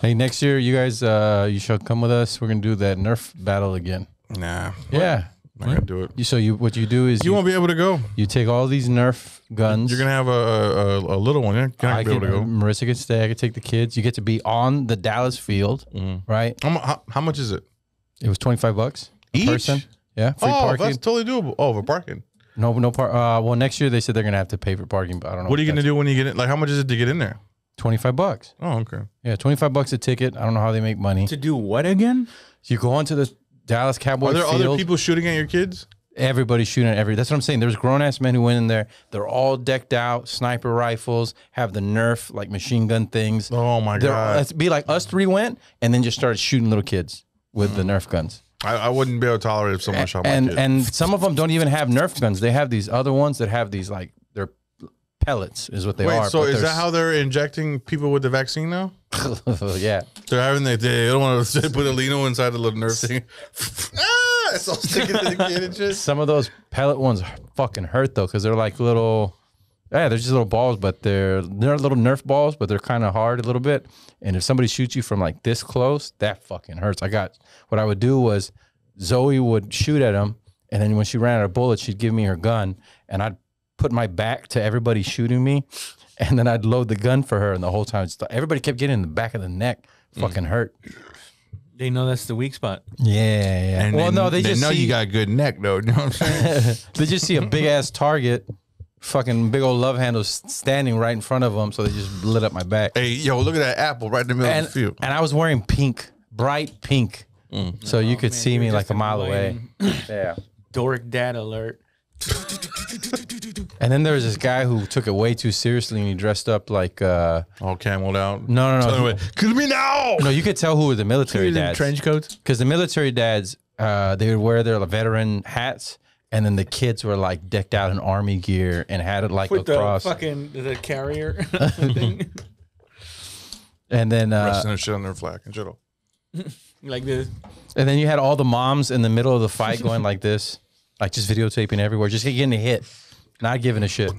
Hey, next year you guys, uh, you shall come with us. We're gonna do that Nerf battle again. Nah. Yeah. Not gonna do it. You so you what you do is You you, won't be able to go. you take all these Nerf guns. You're gonna have a a, a, a little one. You're not gonna I be able can, to go. Marissa can stay. I can take the kids. You get to be on the Dallas field, right? How, mu- how, how much is it? It was twenty five bucks a Each? person. Yeah, free oh, parking. that's totally doable. Oh, for parking. No, no part. Uh, well, next year they said they're gonna have to pay for parking, but I don't know. What are you gonna do when you get in? Like, how much is it to get in there? Twenty five bucks. Oh, okay. Yeah, twenty five bucks a ticket. I don't know how they make money. to do what again? You go onto the Dallas Cowboy Are there field. other people shooting at your kids? Everybody's shooting at every. That's what I'm saying. There's grown ass men who went in there. They're all decked out, sniper rifles, have the Nerf like machine gun things. Oh my They're, god! let's be like us three went and then just started shooting little kids with the Nerf guns. I, I wouldn't be able to tolerate if someone shot my and kid. and some of them don't even have Nerf guns. They have these other ones that have these like they're pellets is what they Wait, are. so is that how they're injecting people with the vaccine now? <laughs> yeah. They're having the, they don't want to <laughs> put a Lino inside the little nerve thing. <laughs> ah, it's all sticking to the kid and. Some of those pellet ones fucking hurt though because they're like little. Yeah, they're just little balls, but they're they're little Nerf balls, but they're kind of hard a little bit. And if somebody shoots you from like this close, that fucking hurts. I got what I would do was Zoe would shoot at him, and then when she ran out of bullets, she'd give me her gun, and I'd put my back to everybody shooting me, and then I'd load the gun for her, and the whole time everybody kept getting in the back of the neck, mm. fucking hurt. They know that's the weak spot. Yeah, yeah. And well, then no, they, just know see, you got a good neck though. <laughs> You know what I'm saying? <laughs> they just see a big ass target, fucking big old love handle standing right in front of them, so they just lit up my back. hey, yo, look at that apple right in the middle And, of the field. and I was wearing pink, bright pink, so you could man, see me like a mile away. <laughs> Yeah. Dork dad alert. <laughs> And then there was this guy who took it way too seriously, and he dressed up like uh, All cameled out. no, no, no, Anyway, kill me now. no. You could tell who were the military He's dads trench coats. because the military dads uh, they would wear their veteran hats, and then the kids were like decked out in army gear and had it like With the across. fucking the carrier <laughs> thing. and then uh, Resting their shit on their flag and shit. Like this. And then you had all the moms in the middle of the fight going like this, <laughs> like just videotaping everywhere, just getting a hit, not giving a shit.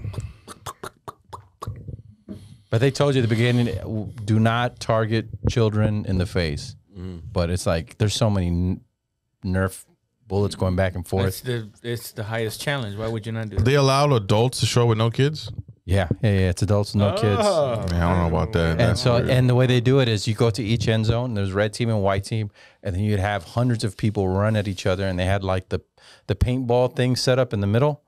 But they told you at the beginning, do not target children in the face. Mm. But it's like there's so many Nerf bullets going back and forth. It's forth. the it's the highest challenge. Why would you not do that? They allowed adults to show with no kids. Yeah, yeah, yeah. It's adults, no kids. Oh. Man, I don't know about that. And That's so, weird. and the way they do it is you go to each end zone. There's red team and white team, and then you'd have hundreds of people run at each other, and they had like the the paintball thing set up in the middle,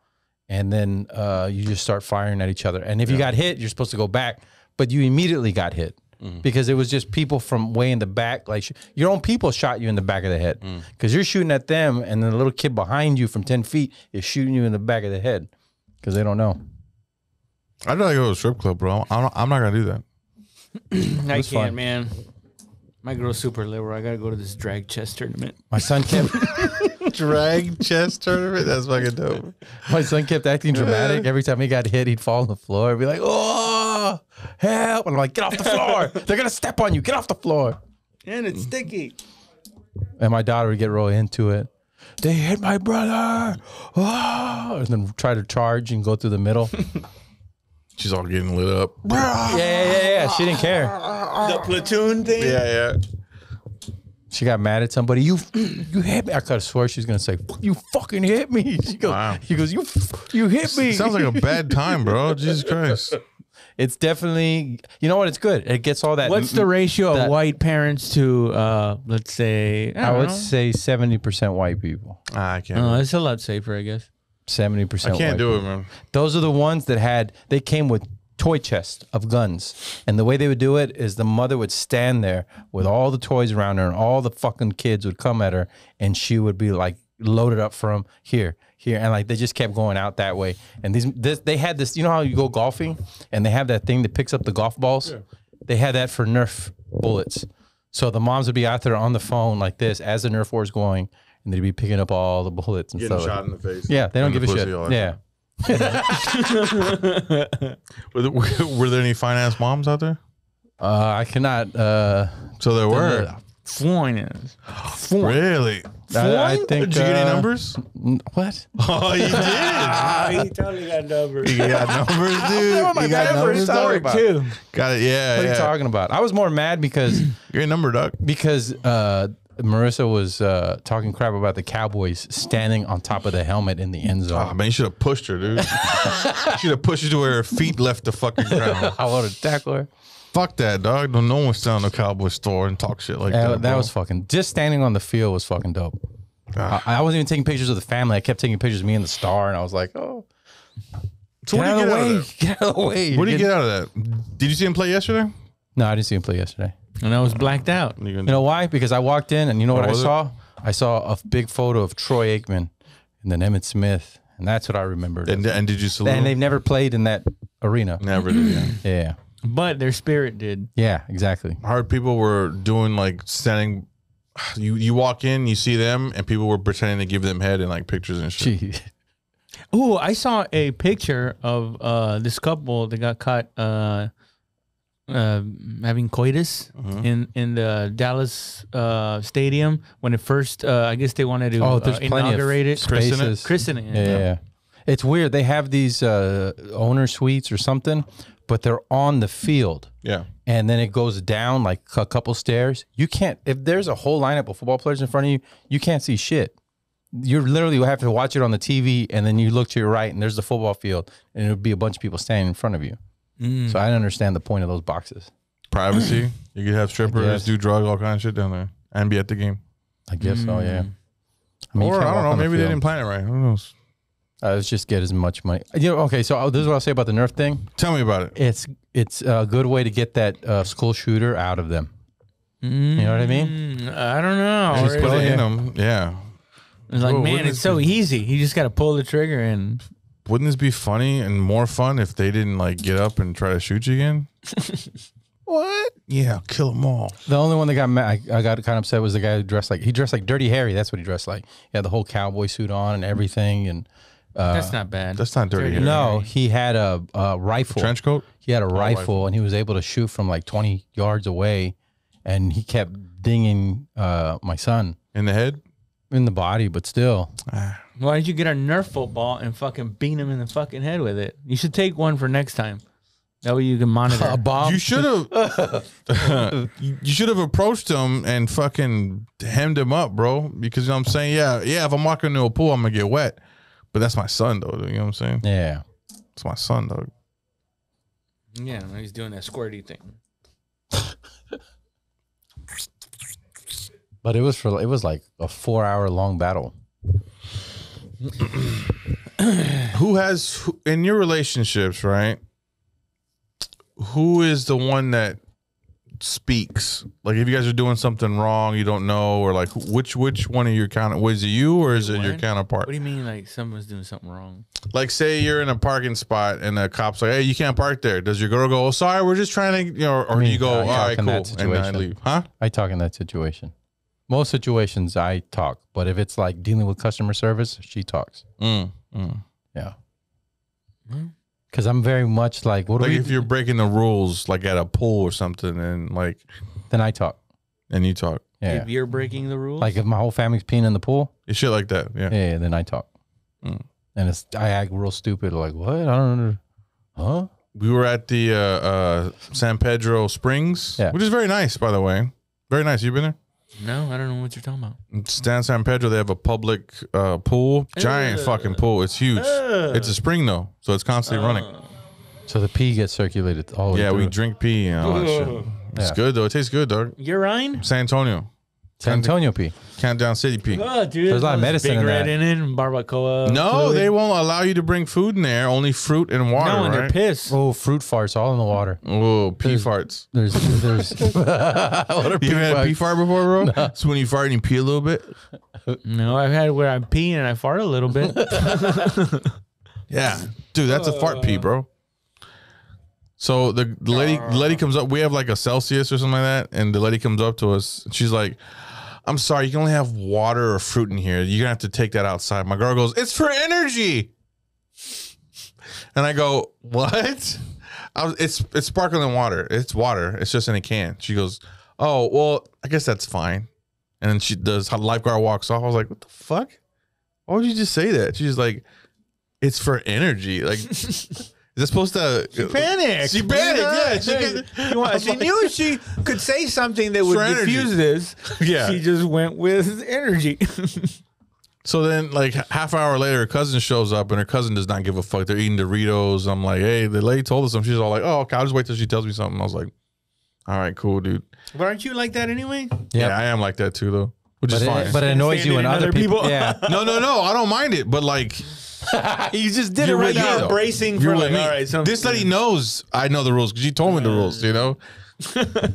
and then uh, you just start firing at each other. And if you got hit, you're supposed to go back, but you immediately got hit because it was just people from way in the back. Like sh- your own people shot you in the back of the head because you're shooting at them, and then the little kid behind you from ten feet is shooting you in the back of the head because they don't know. I'd rather go to a strip club, bro. I'm not, I'm not gonna do that. <clears throat> I can't, fun. man. My girl's super liberal. I gotta go to this drag chess tournament. My son kept. <laughs> Drag chess tournament. That's fucking dope. My son kept acting dramatic. Every time he got hit, he'd fall on the floor and be like, oh, help. And I'm like, get off the floor. They're going to step on you. Get off the floor. And it's sticky. And my daughter would get really into it. They hit my brother. Oh, and then try to charge and go through the middle. <laughs> yeah, She's all getting lit up. yeah, yeah, yeah. She didn't care. The platoon thing. Yeah, yeah. She got mad at somebody. You, you hit me. I could have swore she was gonna say, "You fucking hit me." <laughs> She goes, Wow. "He goes, you, you hit me." Sounds like a bad time, bro. <laughs> Jesus Christ. it's definitely. You know what? It's good. It gets all that. What's the ratio that- of white parents to, uh, let's say, I, I don't would know. say seventy percent white people. Ah, I can't. Oh, it's a lot safer, I guess. Seventy percent. I can't do it, man. Those are the ones that had they came with toy chests of guns. And the way they would do it is the mother would stand there with all the toys around her and all the fucking kids would come at her and she would be like loaded up from here, here. And like they just kept going out that way. And these this, they had this, you know how you go golfing and they have that thing that picks up the golf balls? They had that for Nerf bullets. So the moms would be out there on the phone like this as the Nerf war is going and they'd be picking up all the bullets and Getting stuff. shot in the face. Yeah, they don't And give the a shit. pussy all the Yeah. <laughs> Were there, were there any finance ass moms out there? Uh, I cannot. Uh, So there were. Fine is. <gasps> Really? I, I think. Did you get any uh, numbers? n- What? <laughs> Oh, you did. Ah, he totally got numbers. You got numbers, <laughs> dude. my You got numbers, story, dog? too. Got it. Yeah, What are yeah. you talking about? I was more mad because You're a number, dog. because uh, Marissa was uh, talking crap about the Cowboys standing on top of the helmet in the end Oh zone. man, you should have pushed her, dude. <laughs> you should have pushed her to where her feet left the fucking ground. <laughs> I wanted to tackle her. Fuck that, dog. No, no one stand in the cowboy store and talk shit like Yeah, that. that bro. was fucking. Just standing on the field was fucking dope. Ah. I, I wasn't even taking pictures of the family. I kept taking pictures of me and the star, and I was like, "Oh, So get out you of get the way! <laughs> Get out of the way!" What do you get out of that? Did you see him play yesterday? No, I didn't see him play yesterday. And I was blacked out. You You know why? Because I walked in and you know what I was it? saw? I saw a big photo of Troy Aikman and then Emmitt Smith, and that's what I remembered. and, and did you salute? and they've never played in that arena. Never did. Yeah. <clears throat> Yeah, But their spirit did. yeah, exactly. I heard people were doing like standing. You you walk in, you see them, and people were pretending to give them head and like pictures and shit. Gee, Oh, I saw a picture of uh, this couple that got caught uh, uh, having coitus Mm-hmm. in in the Dallas uh, stadium when it first. Uh, I guess they wanted to oh, there's uh, plenty inaugurate of it. Christen it? spaces. Christening it. Yeah, yeah, yeah. It's weird. They have these uh, owner suites or something, but they're on the field. Yeah. and then it goes down like a couple stairs. You can't if there's a whole lineup of football players in front of you, you can't see shit. You're literally you have to watch it on the TV, and then you look to your right, and there's the football field, and it would be a bunch of people standing in front of you. So I don't understand the point of those boxes. Privacy. <clears throat> you could have strippers, do drugs, all kind of shit down there, and be at the game. I guess so, yeah. I mean, or I don't know. on the Maybe they didn't plan it right. Who knows? Uh, let's just get as much money. You know, okay. So uh, this is what I'll say about the Nerf thing. Tell me about it. It's it's a good way to get that uh, school shooter out of them. You know what I mean? Mm, I don't know. Just Or put it it- in them. Yeah. It's like, Whoa, man, it's so easy. You just got to pull the trigger and. Wouldn't this be funny and more fun if they didn't like get up and try to shoot you again? <laughs> what? Yeah, kill them all. The only one that got mad, I, I got kind of upset was the guy who dressed like he dressed like Dirty Harry. That's what he dressed like. He had the whole cowboy suit on and everything. And uh, That's not bad. That's not dirty. Dirty Harry. no, he had a, a rifle. trench coat. He had a rifle, rifle. and he was able to shoot from like twenty yards away, and he kept dinging uh, my son In the head? in the body, but still. Why did you get a Nerf football and fucking beat him in the fucking head with it? You should take one for next time. That way you can monitor. <laughs> A bomb. You should have you <laughs> you should have approached him and fucking hemmed him up, bro. Because you know what I'm saying? Yeah, yeah, if I'm walking into a pool, I'm gonna get wet. But that's my son though, you know what I'm saying? yeah. It's my son, though. yeah, he's doing that squirty thing. But it was for it was like a four hour long battle. <clears throat> Who has in your relationships, right? Who is the one that speaks? Like if you guys are doing something wrong, you don't know, or like which which one of your counter was it you or is it your counterpart? What do you mean, like someone's doing something wrong? like say you're in a parking spot and the cops like, hey, you can't park there. Does your girl go, oh, sorry, we're just trying to, you know, or do mean, you go, I all talk right, in cool, and then I leave, huh? I talk in that situation. Most situations I talk, but if it's like dealing with customer service, she talks. Mm, mm. Yeah. Because I'm very much like, what Like we? if you're breaking the rules, like at a pool or something, and like, then I talk. and you talk, Yeah. If you're breaking the rules, Like if my whole family's peeing in the pool, it's shit like that, yeah. yeah, then I talk. Mm. And it's I act real stupid, like what? I don't know. Huh? We were at the uh, uh, San Pedro Springs, Yeah. which is very nice, by the way. Very nice. You been there? No, I don't know what you're talking about. It's down San Pedro. They have a public uh, pool, giant Ugh. fucking pool. It's huge. Ugh. It's a spring though, so it's constantly running. So the pee gets circulated all the way Yeah, we through. drink pee and all that shit. It's Yeah. good though. It tastes good, dog. Urine? San Antonio, San Antonio pee. Countdown City P. Oh, dude, There's a lot of medicine Big in red that. in it, and barbacoa. No, fluid. they won't allow you to bring food in there. Only fruit and water. no, and they're right? pissed. Oh, fruit farts all in the water. Oh, pee farts. There's there's <laughs> <laughs> what are You ever had a pee pee fart before, bro? It's when you fart and you pee a little bit. No, I've had where I'm peeing and I fart a little bit. <laughs> Yeah, dude, that's a fart pee, bro. So the, the lady the lady comes up. We have like a Celsius or something like that, and the lady comes up to us. And she's like, "I'm sorry, you can only have water or fruit in here. You're gonna have to take that outside." My girl goes, "It's for energy," and I go, "What?" I was, it's it's sparkling water. It's water. It's just in a can. She goes, "Oh well, I guess that's fine." And then she does. Lifeguard walks off. I was like, "What the fuck? Why would you just say that?" She's like, "It's for energy." Like, <laughs> this supposed to? Panic. She panicked. Yeah, she, <laughs> You want- she knew she could say something that would For diffuse this. <laughs> Yeah. She just went with energy. <laughs> So then, like half hour later, her cousin shows up, and her cousin does not give a fuck. They're eating Doritos. I'm like, "Hey, the lady told us something." She's all like, "Oh, okay, I'll just wait till she tells me something." I was like, "All right, cool, dude." but aren't you like that anyway? Yeah, I am like that too, though, which But is fine. but it annoys you and other other people. people. Yeah, no, no, no, I don't mind it. But like, <laughs> you just did You're it right with me, now. though. bracing You're for with like, me. all right, some- this lady knows I know the rules because you told me the rules. You know,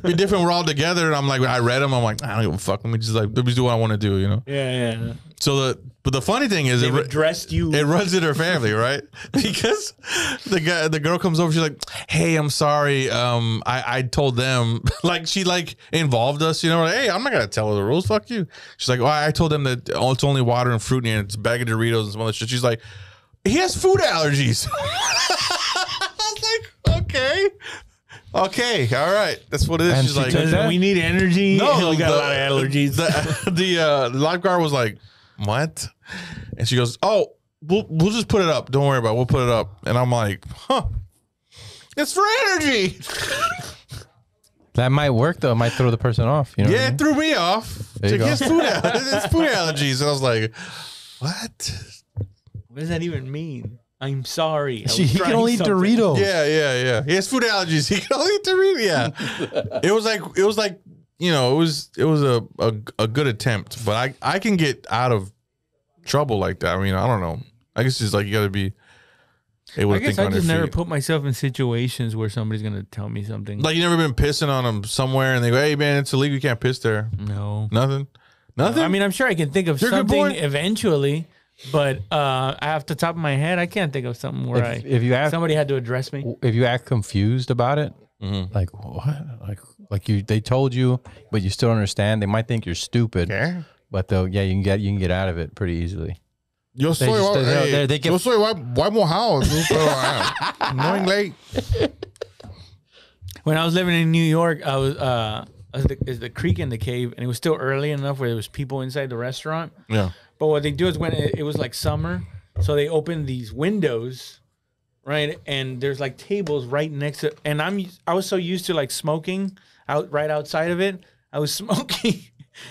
be different. We're all together, and I'm like, I read them. I'm like, I don't give a fuck. Let me just like, let me do what I want to do. You know. Yeah, yeah. So the but the funny thing is, They've it, addressed you. it runs in her family, right? <laughs> Because the guy, the girl comes over, she's like, "Hey, I'm sorry. Um, I I told them <laughs> like she like involved us, you know. Like, hey, I'm not gonna tell her the rules. Fuck you." She's like, "Oh, I told them that oh, it's only water and fruit and It's a bag of Doritos and some other shit." She's like, "He has food allergies." <laughs> I was like, "Okay." Okay, all right, that's what it is. And She's she like, took that? we need energy. no, <laughs> we got the, a lot of allergies. The, <laughs> the, uh, lifeguard was like, "What?" And she goes, "Oh, we'll we'll just put it up. Don't worry about. it. We'll put it up." And I'm like, "Huh? It's for energy." <laughs> That might work though. It might throw the person off. You know. what I Yeah, mean? it threw me off. There you It's like, go. "He food allergies. It's food allergies, and I was like, "What?" what does that even mean? I'm sorry. I She, was he can trying only eat something. Doritos. Yeah, yeah, yeah. He has food allergies. <laughs> He can only eat Doritos. Yeah, it was like it was like you know it was it was a, a a good attempt, but I I can get out of trouble like that. I mean, I don't know. I guess it's like you got to be able I to guess think I on your just never feet. put myself in situations where somebody's gonna tell me something. like you never been pissing on them somewhere, and they go, "Hey man, it's illegal. You can't piss there." no. Nothing. Nothing. I mean, I'm sure I can think of You're a good something boy. eventually, but uh, off the top of my head, I can't think of something where If, I if you ask, somebody had to address me. if you act confused about it, Mhm. like what, like like you, they told you, but you still don't understand. They might think you're stupid, Yeah. but they'll, yeah, you can get you can get out of it pretty easily. Yo They soy, just- wa- they- hey, they- they get- yo soy, why, why mojado? Yo soy, no inglés. When I was living in New York, I was uh, is the, is the creek in the cave, and it was still early enough where there was people inside the restaurant. Yeah. But what they do is when it, it was like summer, so they open these windows, right? And there's like tables right next to. And I'm I was so used to like smoking out right outside of it. I was <laughs> smoking,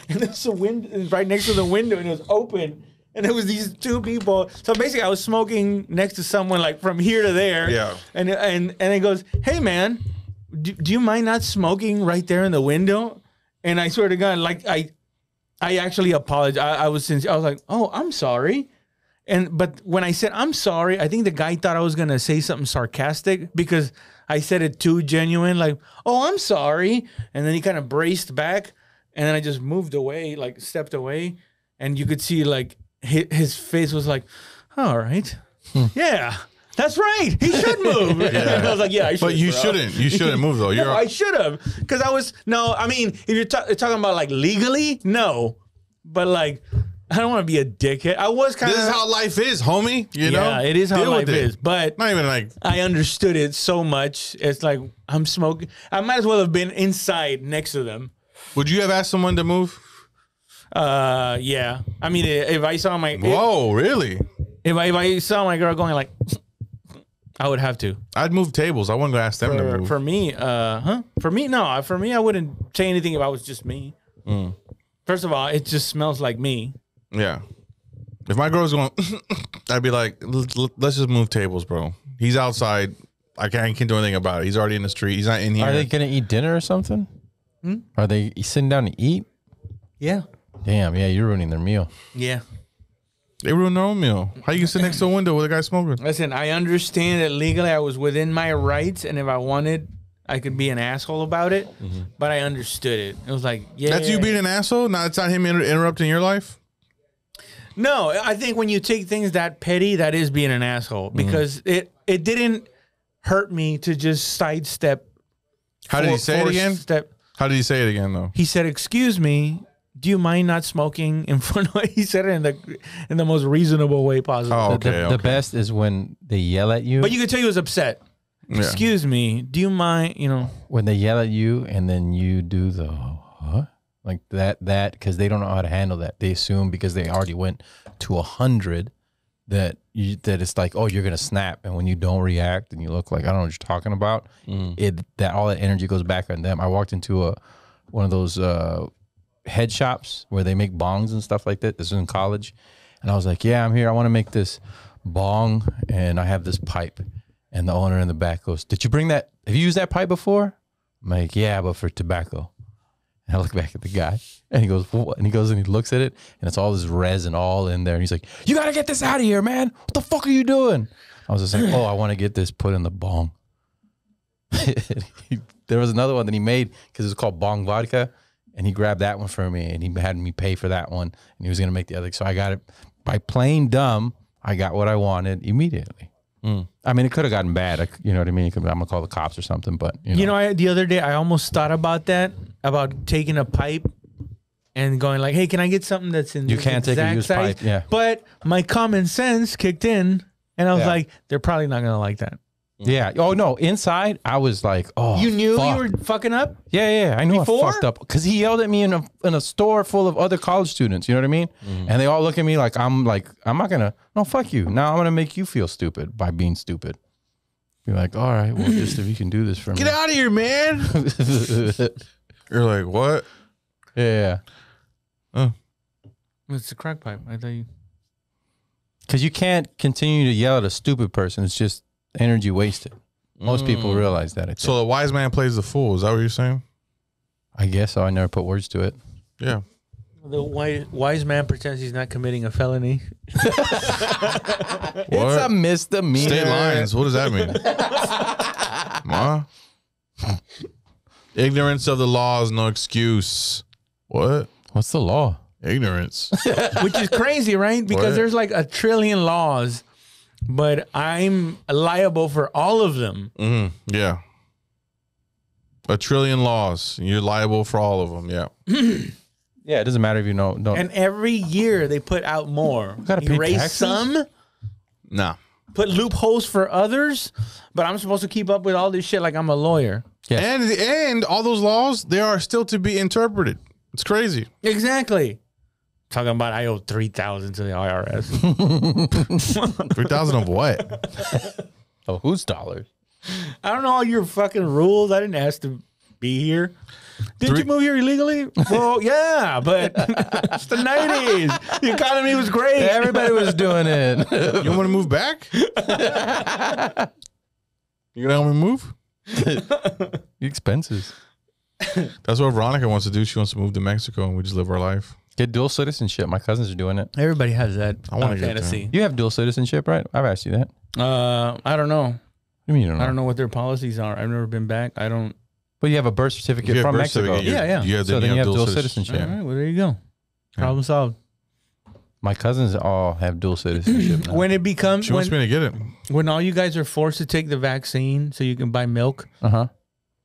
and there's a window right next to the window, and it was open. And there was these two people. So basically, I was smoking next to someone like from here to there. Yeah. And and and it goes, "Hey man, do, do you mind not smoking right there in the window?" And I swear to God, like I I actually apologized. I, I was sincere. I was like, "Oh, I'm sorry." And but when I said I'm sorry, I think the guy thought I was gonna say something sarcastic because I said it too genuine, like, "Oh, I'm sorry," and then he kind of braced back, and then I just moved away, like stepped away, and you could see like his, his face was like, "All right, hmm. yeah." That's right. He should <laughs> move. And <laughs> I was like, "Yeah, I should." But you bro." shouldn't. You <laughs> shouldn't move though. You're No, I should have because I was no. I mean, if you're ta- talking about like legally, no, but like I don't want to be a dickhead. I was kind of. this is how life is, homie. You know. yeah, it is how Deal life with it. is. But Not even like I understood it so much. It's like I'm smoking. I might as well have been inside next to them. would you have asked someone to move? Uh, yeah. I mean, if I saw my Whoa, really? if I if I saw my girl going like, I would have to. I'd move tables. I wouldn't go ask them to For, move. for me, uh, huh? For me, no. For me, I wouldn't say anything if I was just me. Mm. First of all, it just smells like me. yeah. If my girl's going, <coughs> I'd be like, "Let's- let's just move tables, bro. He's outside. I can't, I can't do anything about it. He's already in the street. He's not in here. Are they gonna eat dinner or something? Hmm? Are they sitting down to eat? Yeah. Damn, yeah, you're ruining their meal. Yeah. They ruined their own meal. How you can sit next to a window with a guy smoking? Listen, I understand that legally I was within my rights, and if I wanted, I could be an asshole about it. Mm-hmm. But I understood it. It was like, yeah, That's you being an asshole. Not it's not him inter- interrupting your life. No, I think when you take things that petty, that is being an asshole mm-hmm. because it it didn't hurt me to just sidestep. How did he say it again? Step. How did he say it again though? He said, "Excuse me." Do you mind not smoking in <laughs> front of? He said it in the in the most reasonable way possible. Oh, The, okay. the best is when they yell at you. But you could tell he was upset. Yeah. Excuse me. Do you mind? You know. when they yell at you and then you do the huh? like that that because they don't know how to handle that. They assume because they already went to a hundred that you that it's like oh you're gonna snap and when you don't react and you look like I don't know what you're talking about it that all that energy goes back on them. I walked into a one of those uh, head shops where they make bongs and stuff like that. This was in college, and I was like, "Yeah, I'm here. I want to make this bong, and I have this pipe." And the owner in the back goes, "Did you bring that? Have you used that pipe before?" I'm like, "Yeah, but for tobacco." And I look back at the guy, and he goes, what? and he goes and he looks at it, and it's all this resin all in there, and he's like, "You gotta get this out of here, man! What the fuck are you doing?" I was just like, "Oh, I want to get this put in the bong." <laughs> there was another one that he made because it's called Bong Vodka, and he grabbed that one for me, and he had me pay for that one, and he was gonna make the other. So I got it by playing dumb. I got what I wanted immediately. Hmm. I mean, it could have gotten bad. I You know what I mean? Could- I'm gonna call the cops or something, but you know, You know, I, the other day I almost thought about that about taking a pipe and going like, "Hey, can I get something that's in You can't take a used size?" pipe, yeah. But my common sense kicked in, and I was Yeah. like, "They're probably not gonna like that." Yeah. Oh no, inside I was like, oh, You knew fuck. you were fucking up. Yeah, yeah, I knew Before? I fucked up because he yelled at me in a in a store full of other college students. You know what I mean? Mm-hmm. And they all look at me like I'm like I'm not gonna no fuck you. Now I'm gonna make you feel stupid by being stupid. Be like, all right, well, <laughs> just if you can do this for me, Get out of here, man. <laughs> You're like, what? yeah, Oh, It's a crack pipe. I thought you. because you can't continue to yell at a stupid person. It's just energy wasted. Most people mm. realize that. I think. So the wise man plays the fool. Is that what you're saying? I guess so. I never put words to it. Yeah. The wise, wise man pretends he's not committing a felony. <laughs> What? It's a misdemeanor. State lines. What does that mean? <laughs> Ma? Ignorance of the law is no excuse. What? What's the law? Ignorance. <laughs> which is crazy, right? Because What? there's like a trillion laws, but I'm liable for all of them. hmm Yeah. A trillion laws. You're liable for all of them. Yeah. <clears throat> Yeah, it doesn't matter if you know. No, And every year they put out more. gotta pay Erase taxes? some, Nah. put loopholes for others, but I'm supposed to keep up with all this shit like I'm a lawyer. Yes. And and all those laws they are still to be interpreted. It's crazy. Exactly. Talking about I owe three thousand to the IRS. <laughs> Three thousand of what? <laughs> Oh, whose dollars? I don't know all your fucking rules. I didn't ask to be here. Did Three- you move here illegally? Well, <laughs> yeah, but it's the nineties. The economy was great. Everybody was doing it. You want to move back? you gonna help me move? the Expenses. That's what Veronica wants to do. She wants to move to Mexico and we just live our life. Get dual citizenship. My cousins are doing it. Everybody has that I wanna uh, get fantasy. You have dual citizenship, right? I've asked you that. Uh, I don't know. What do you mean you don't know? I don't know what their policies are. I've never been back. I don't. But you have a birth certificate from birth Mexico. certificate, you- Yeah, yeah. You have, so then you have dual citizenship. citizenship. All right, well there you go. Problem solved. My cousins all have dual citizenship. <clears throat> now. When it becomes She wants when, me to get it. when all you guys are forced to take the vaccine so you can buy milk, Uh huh.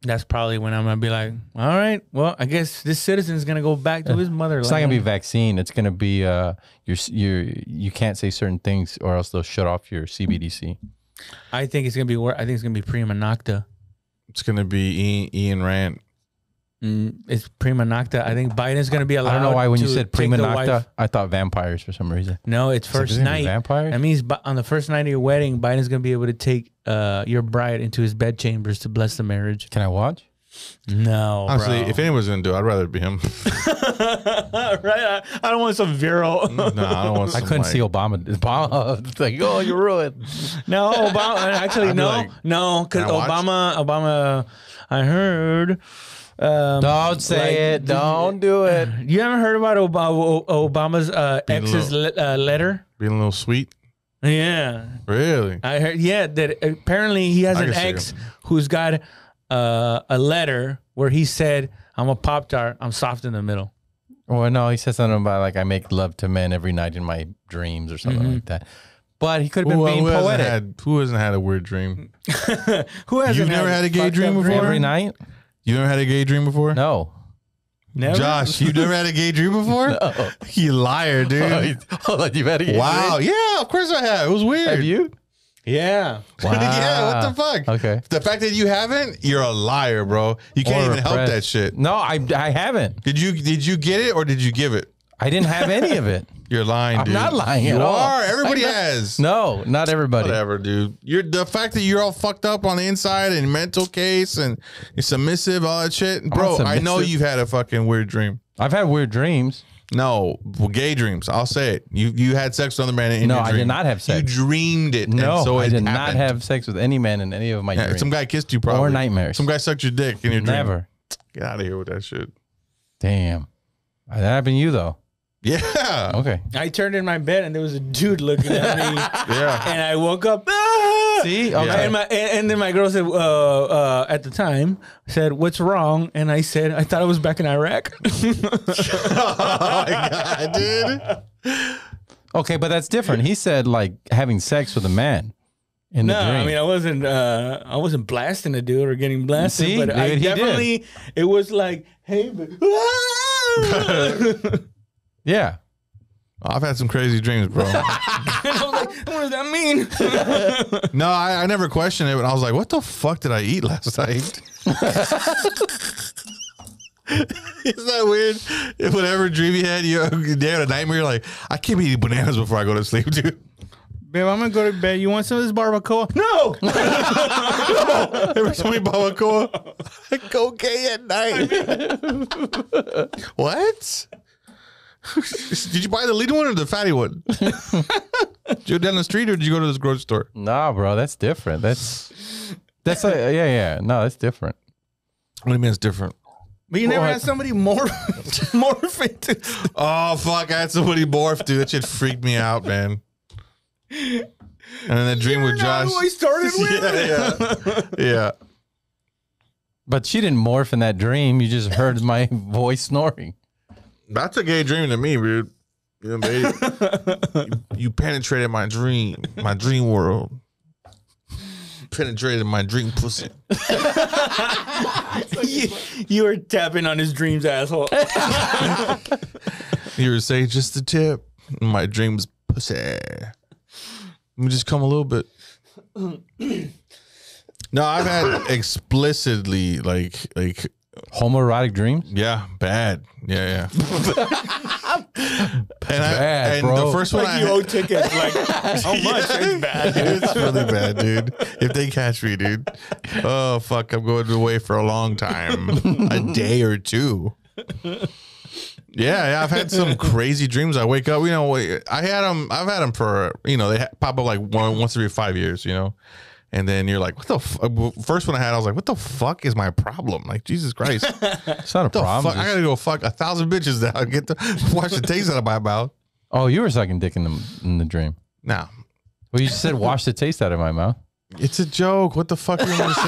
That's probably when I'm gonna be like, all right, well, I guess this citizen is gonna go back to his motherland. It's not gonna be vaccine. It's gonna be uh, your your you can't say certain things or else they'll shut off your CBDC. I think it's gonna be. I think it's gonna be prima nocte. It's gonna be Ian, Ian Rand. Mm, it's prima nocte. I think Biden's gonna be allowed. I don't know why when you said take prima nocte, I thought vampires for some reason. No, it's It's like, first is it gonna be night. Vampires. That means on the first night of your wedding, Biden's gonna be able to take uh, your bride into his bedchambers to bless the marriage. Can I watch? No, Honestly, bro. if anyone's gonna do it, I'd rather it be him. <laughs> <laughs> right, I, I don't want some viral. no, I don't want. <laughs> I couldn't like- see Obama. Obama, it's like, oh, you're ruined. no, Obama. Actually, no, like, no, because "Can watch?" Obama, Obama. I heard. Um, Don't say like, it. Don't do it. <sighs> You haven't heard about Obama, Obama's uh, Being ex's le- uh, letter? Being a little sweet. Yeah, Really? I heard. Yeah, that apparently he has I an ex who's got uh, a letter where he said, "I'm a pop tart. I'm soft in the middle." Well, no, he said something about like I make love to men every night in my dreams or something like that. But he could have been Who, being who hasn't poetic had who hasn't had a weird dream? <laughs> Who has You've never had a gay dream before? every night. You never had a gay dream before? No. Never? Josh, you never had a gay dream before? <laughs> You liar, dude. <laughs> Oh, Hold on, you've had a gay wow. dream? Yeah, of course I have. It was weird. Have you? Yeah. Wow. <laughs> yeah, what the fuck? Okay. The fact that you haven't, you're a liar, bro. You can't Or even help that shit. No, I, I haven't. Did you did you get it or did you give it? I didn't have any of it. <laughs> You're lying, dude. I'm dude. not lying You at all. are. Everybody I'm not- has. No, not everybody. Whatever, dude. You're the fact that you're all fucked up on the inside and mental case and you're submissive, all that shit, bro. I know submissive. you've had a fucking weird dream. I've had weird dreams. No, well, gay dreams. I'll say it. You you had sex with another man in No, your I dream. did not have sex. You dreamed it. No, and so I it did not happened. have sex with any man in any of my Yeah, dreams. some guy kissed you probably. or nightmares. Some guy sucked your dick in your dream. Never. Get out of here with that shit. Damn. That happened to you though. Yeah. Okay. I turned in my bed and there was a dude looking at me, <laughs> Yeah. and I woke up. "Ah!" See? Okay. And, my, and, and then my girl said, uh, uh, at the time, said, "What's wrong?" And I said, "I thought I was back in Iraq." <laughs> oh my god, dude. Okay, but that's different. He said like having sex with a man in no, dream. I mean I wasn't. Uh, I wasn't blasting a dude or getting blasted, See? but I Dude, he did. definitely. It was like, hey, but, <laughs> yeah. Oh, I've had some crazy dreams, bro. <laughs> And I was like, what does that mean? <laughs> no, I, I never questioned it, but I was like, what the fuck did I eat last night? <laughs> Isn't that weird? If whatever dream you had, you, you had a nightmare, you're like, I can't be eating bananas before I go to sleep, dude. Babe, I'm gonna go to bed. You want some of this barbacoa? No. Every time we barbacoa, I go gay at night. what? <laughs> did you buy the lean one or the fatty one? <laughs> did you go down the street or did you go to this grocery store? Nah, bro, that's different. That's that's a, yeah, yeah. No, that's different. What do you mean it's different? But you never What? had somebody morph <laughs> morph into. Oh fuck! I had somebody morph, dude. That shit freaked me out, man. And then that dream with Not Josh. who I started with. yeah, yeah, yeah. But she didn't morph in that dream. You just heard my voice snoring. That's a gay dream to me, dude. You, know, <laughs> you, you penetrated my dream, my dream world. Penetrated my dream pussy. <laughs> you, you were tapping on his dreams, asshole. <laughs> You were saying just the tip. My dream's pussy. Let me just come a little bit. No, I've had explicitly like like Homoerotic dreams. yeah, bad. Yeah, yeah. <laughs> and Bad, and bro. the first one I Like you owe tickets. Like <laughs> how much? It's bad. it's really bad, dude. If they catch me, dude. Oh fuck, I'm going away for a long time. a day or two. Yeah, yeah, I've had some crazy dreams. I wake up, you know, I had them. I've had them for, you know, they pop up like one, once every five years, you know, and then you're like, what the f-? first one I had, I was like, what the fuck is my problem? Like Jesus Christ, <laughs> It's not a the problem. fuck? I gotta go fuck a thousand bitches now. Get to <laughs> wash the taste out of my mouth. oh, you were sucking dick in the in the dream. No. Well, you just said wash the taste out of my mouth. it's a joke. What the fuck are you gonna say? <laughs>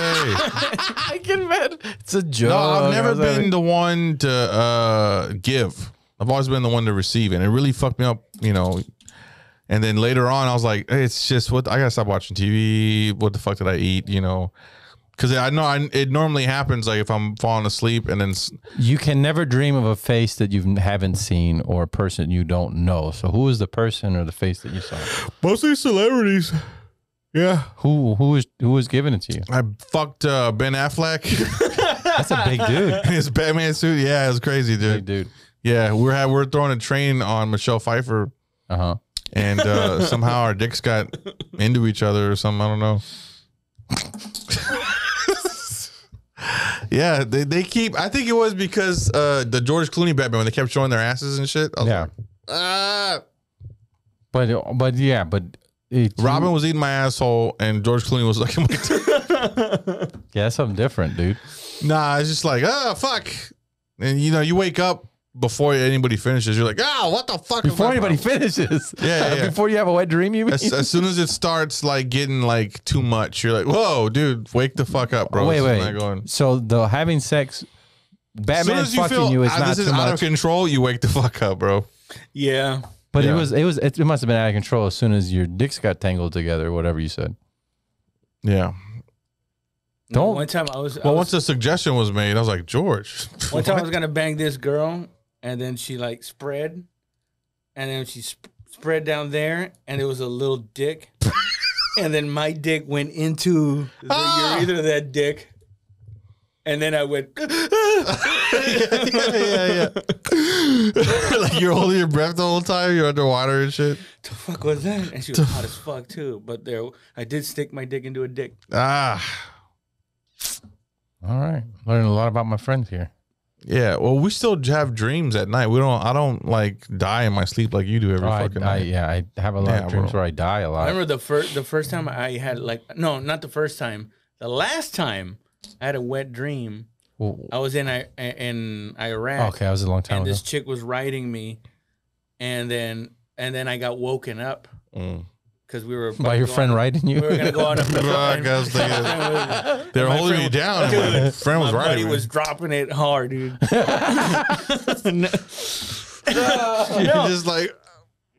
I get mad. It's a joke. No, I've never was having- been the one to uh, give. I've always been the one to receive, and it really fucked me up, you know. And then later on, I was like, hey, "It's just what I gotta stop watching TV. What the fuck did I eat?" You know, because I know I, it normally happens like if I'm falling asleep, and then You can never dream of a face that you haven't seen or a person you don't know. So who is the person or the face that you saw? mostly celebrities. Yeah, Who who is who was giving it to you? I fucked uh, Ben Affleck <laughs> That's a big dude. in <laughs> his Batman suit. Yeah, it was crazy, Big dude. dude. Yeah, we're we're throwing a train on Michelle Pfeiffer. Uh huh. And uh, <laughs> somehow our dicks got into each other or something. I don't know. <laughs> yeah, they, they keep. I think it was because uh, the George Clooney Batman when they kept showing their asses and shit. I was Yeah. like, ah. But but yeah, but it, Robin was eating my asshole and George Clooney was like, <laughs> Yeah, that's something different, dude. nah, it's just like, ah, fuck. And you know, you wake up before anybody finishes. You're like, ah, what the fuck? Before anybody problem?" finishes. Yeah, yeah, yeah. <laughs> Before you have a wet dream, you mean? As, as soon as it starts like getting like too much, you're like, whoa, dude, wake the fuck up, bro. wait, This wait. going. So the having sex, As Batman as you fucking feel you is ah, not this is too out much. of control, you wake the fuck up, bro. Yeah. But Yeah. it was it was it, must have been out of control as soon as your dicks got tangled together, whatever you said. Yeah. Don't- one time I was. I Well, was- once the suggestion was made, I was like, George. One time I <laughs> was gonna bang this girl, and then she like spread, and then she sp- spread down there, and it was a little dick, <laughs> and then my dick went into the Ah! urethra of that dick, and then I went. <laughs> yeah, yeah, yeah. like you're holding your breath the whole time. You're underwater and shit. the fuck was that? And she was hot as fuck too. But there, I did stick my dick into a dick. Ah, All right, learning a lot about my friends here. Yeah. Well, we still have dreams at night. We don't. I don't like die in my sleep like you do every Oh, I, fucking I, night. yeah, I have a lot Yeah, of dreams bro. where I die a I lot. remember the first the first time I had like no, not the first time. The last time I had a wet dream. Well, I was in I in Iraq. okay, that was a long time and ago. this chick was riding me, and then and then I got woken up Mm. Because we were By your friend on- riding you. We were gonna go on a <laughs> Fuck, <laughs> I was thinking- They're holding friend- you down. and my Dude, friend was my riding buddy me. was dropping it hard, dude. <laughs> You're just like,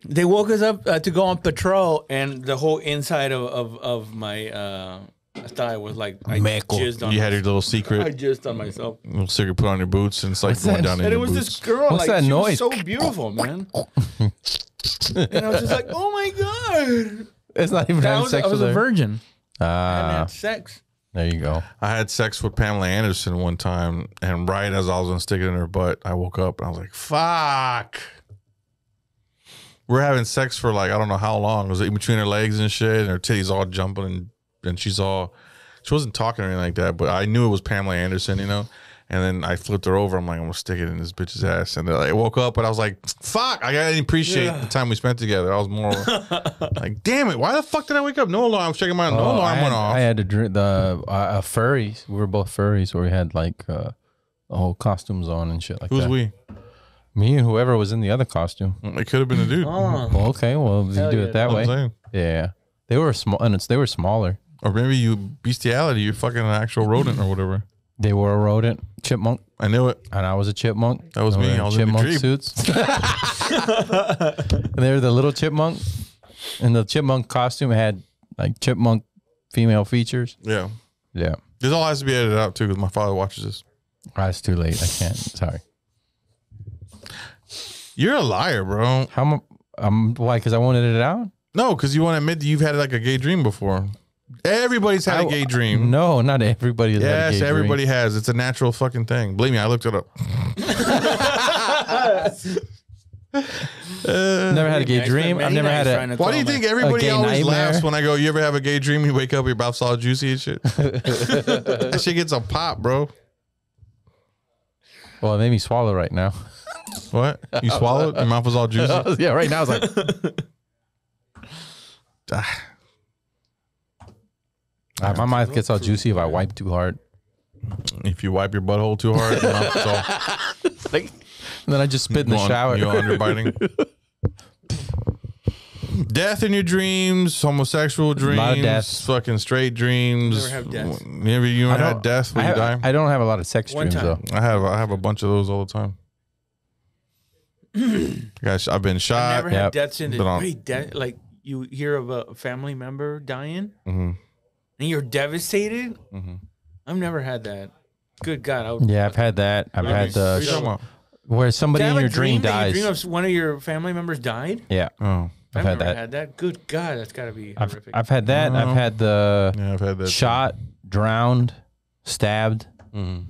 they woke us up uh, to go on patrol, and the whole inside of of, of my uh, thigh was like I Meco. jizzed on. you had your little secret. I secret, jizzed on myself, little secret put on your boots, and it's like What's going that? down in and it your was boots. this girl. What's like, that she noise? Was so beautiful, man. And I was just like, oh my god. it's not even I having was, sex I was with a her. virgin. I hadn't Ah, had sex. there you go. I had sex with Pamela Anderson one time, and right as I was gonna stick it in her butt, I woke up and I was like, "Fuck." We're having sex for like I don't know how long. It was in between her legs and shit, and her titties all jumping, and and she's all. She wasn't talking or anything like that, but I knew it was Pamela Anderson, you know. And then I flipped her over. I'm like, I'm gonna stick it in this bitch's ass. And then I woke up, and I was like, "Fuck!" I didn't appreciate Yeah. the time we spent together. I was more <laughs> like, "Damn it! Why the fuck did I wake up? No alarm. I was checking my no Oh, alarm had, went off." I had to drink the uh, uh, furries. We were both furries, where we had like uh, whole costumes on and shit like Who's that. we? Me and whoever was in the other costume. It could have been a dude. Oh, Well, okay, well, you do yeah, it that way. Yeah, they were small, and it's they were smaller. Or maybe you bestiality, you're fucking an actual rodent or whatever. They were a rodent, chipmunk, I knew it. and I was a chipmunk. That was And me. I was in the chipmunk dream. suits. <laughs> and they were the little chipmunk, and the chipmunk costume had like chipmunk female features. Yeah. Yeah, This all has to be edited out too because my father watches this. Ah, it's too late. I can't. Sorry. You're a liar, bro. How am um why? Because I wanted it out. No, because you want to admit that you've had like a gay dream before. Everybody's had a gay dream. No, not everybody. Has had a Yes, gay dream. everybody has. It's a natural fucking thing. Believe me, I looked it up. <laughs> Never had a gay Nice, dream. I've never had a. trying to Why do you think everybody always nightmare? laughs when I go, you ever have a gay dream? You wake up, your mouth's all juicy and shit. <laughs> that shit gets a pop, bro. Well, it made me swallow right now. What? You swallowed? Your mouth was all <laughs> juicy? yeah, right now it's like ah. Ah, my mouth gets all juicy if I wipe too hard. if you wipe your butthole too hard, your mouth is all And then I just spit in the you shower. You underbiting. <laughs> Death in your dreams, homosexual dreams, lot of deaths. fucking straight dreams. Never have deaths. Never you I had don't- death when I, you die. have, I don't have a lot of sex One dreams time. though. I have I have a bunch of those all the time. <clears throat> Guys, I've been shot. Never had Yep. deaths in the But on- wait, de- like you hear of a family member dying Mhm. And you're devastated. Mhm. I've never had that. Good God, I would. Yeah, I've had that. I've Really? had What are you the talking about? where somebody in your dream that dies. You dream of one of your family members died. yeah, Oh, I've I've had never that. had that. Good God, that's got to be I've horrific. I've had that. I've had the yeah, I've had that. too. shot, drowned, stabbed. Mhm.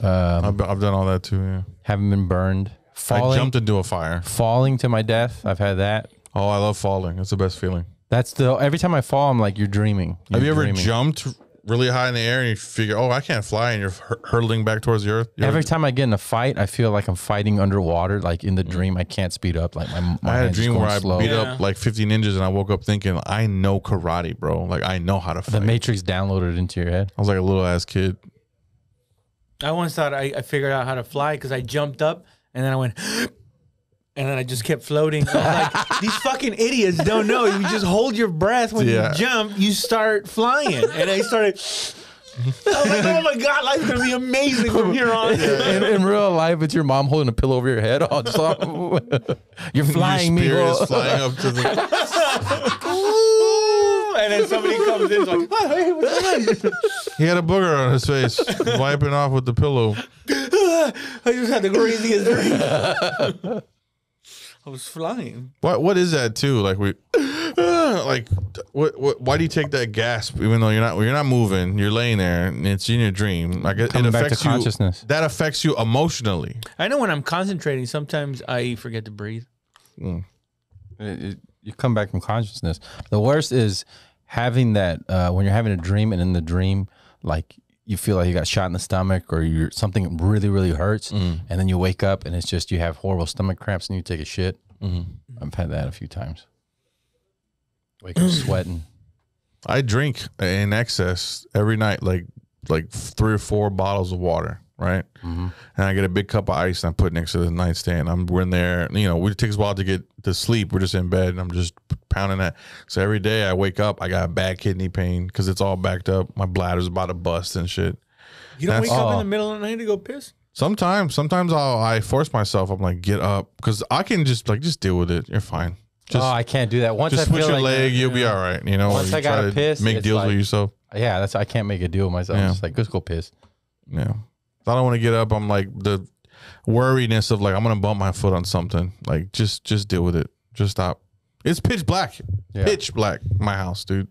Um, I've, I've done all that too. Yeah, haven't been burned. I Falling, jumped into a fire. falling to my death. I've had that. Oh, I love falling. It's the best feeling. That's the every time I fall, I'm like, you're dreaming. Have you ever dreaming. jumped really high in the air and you figure, oh, I can't fly, and you're hur- hurtling back towards the earth? You Every ever- time I get in a fight, I feel like I'm fighting underwater. Like in the dream, I can't speed up. Like my, my Mm. I had a dream where I slow. beat Yeah. up like 50 ninjas, and I woke up thinking, I know karate, bro. Like I know how to The. Matrix downloaded into your head. I was like a little ass kid. I once thought I, I figured out how to fly because I jumped up and then I went, and then I just kept floating. Like, <laughs> these fucking idiots don't know. You just hold your breath when Yeah. you jump, you start flying. And I started. I was like, oh my god, life's gonna be amazing from here on. in, in real life, it's your mom holding a pillow over your head. Oh, just <laughs> you're flying me. Your spirit bro. is flying up to the. <laughs> and then somebody comes in, like, oh, hey, what's going on? He had a booger on his face, wiping off with the pillow. I just had the craziest dream. I was flying. What what is that too? Like we, <sighs> like what, what? Why do you take that gasp even though you're not you're not moving? You're laying there and it's in your dream. Like it, it Coming back to affects you. consciousness. That affects you emotionally. I know when I'm concentrating, sometimes I forget to breathe. It- it- you come back from consciousness. The worst is having that uh, when you're having a dream and in the dream, like you feel like you got shot in the stomach or you're something really really hurts, mm-hmm. and then you wake up and it's just you have horrible stomach cramps and you take a shit. Mm-hmm. I've had that a few times. Wake up <clears throat> sweating. I drink in excess every night, like like three or four bottles of water, right? And I get a big cup of ice and I put it next to the nightstand. I'm we're in there, you know, it takes a while to get to sleep. We're just in bed and I'm just pounding that. So every day I wake up, I got bad kidney pain because it's all backed up. My bladder's about to bust and shit. You don't That's- wake up in Oh. the middle of the night to go piss? Sometimes, sometimes I'll I force myself. I'm like, get up because I can just like just deal with it. You're fine. Just oh, I can't do that. Once just I switch feel your like, leg, you'll be all right. You know, Once you I gotta piss, make deals like- with yourself. Yeah, that's I can't make a deal with myself. Yeah. I'm just like, let's go piss. Yeah. If I don't want to get up. I'm like the worriness of like I'm gonna bump my foot on something. Like just just deal with it. Just stop. It's pitch black. Yeah. Pitch black. My house, dude.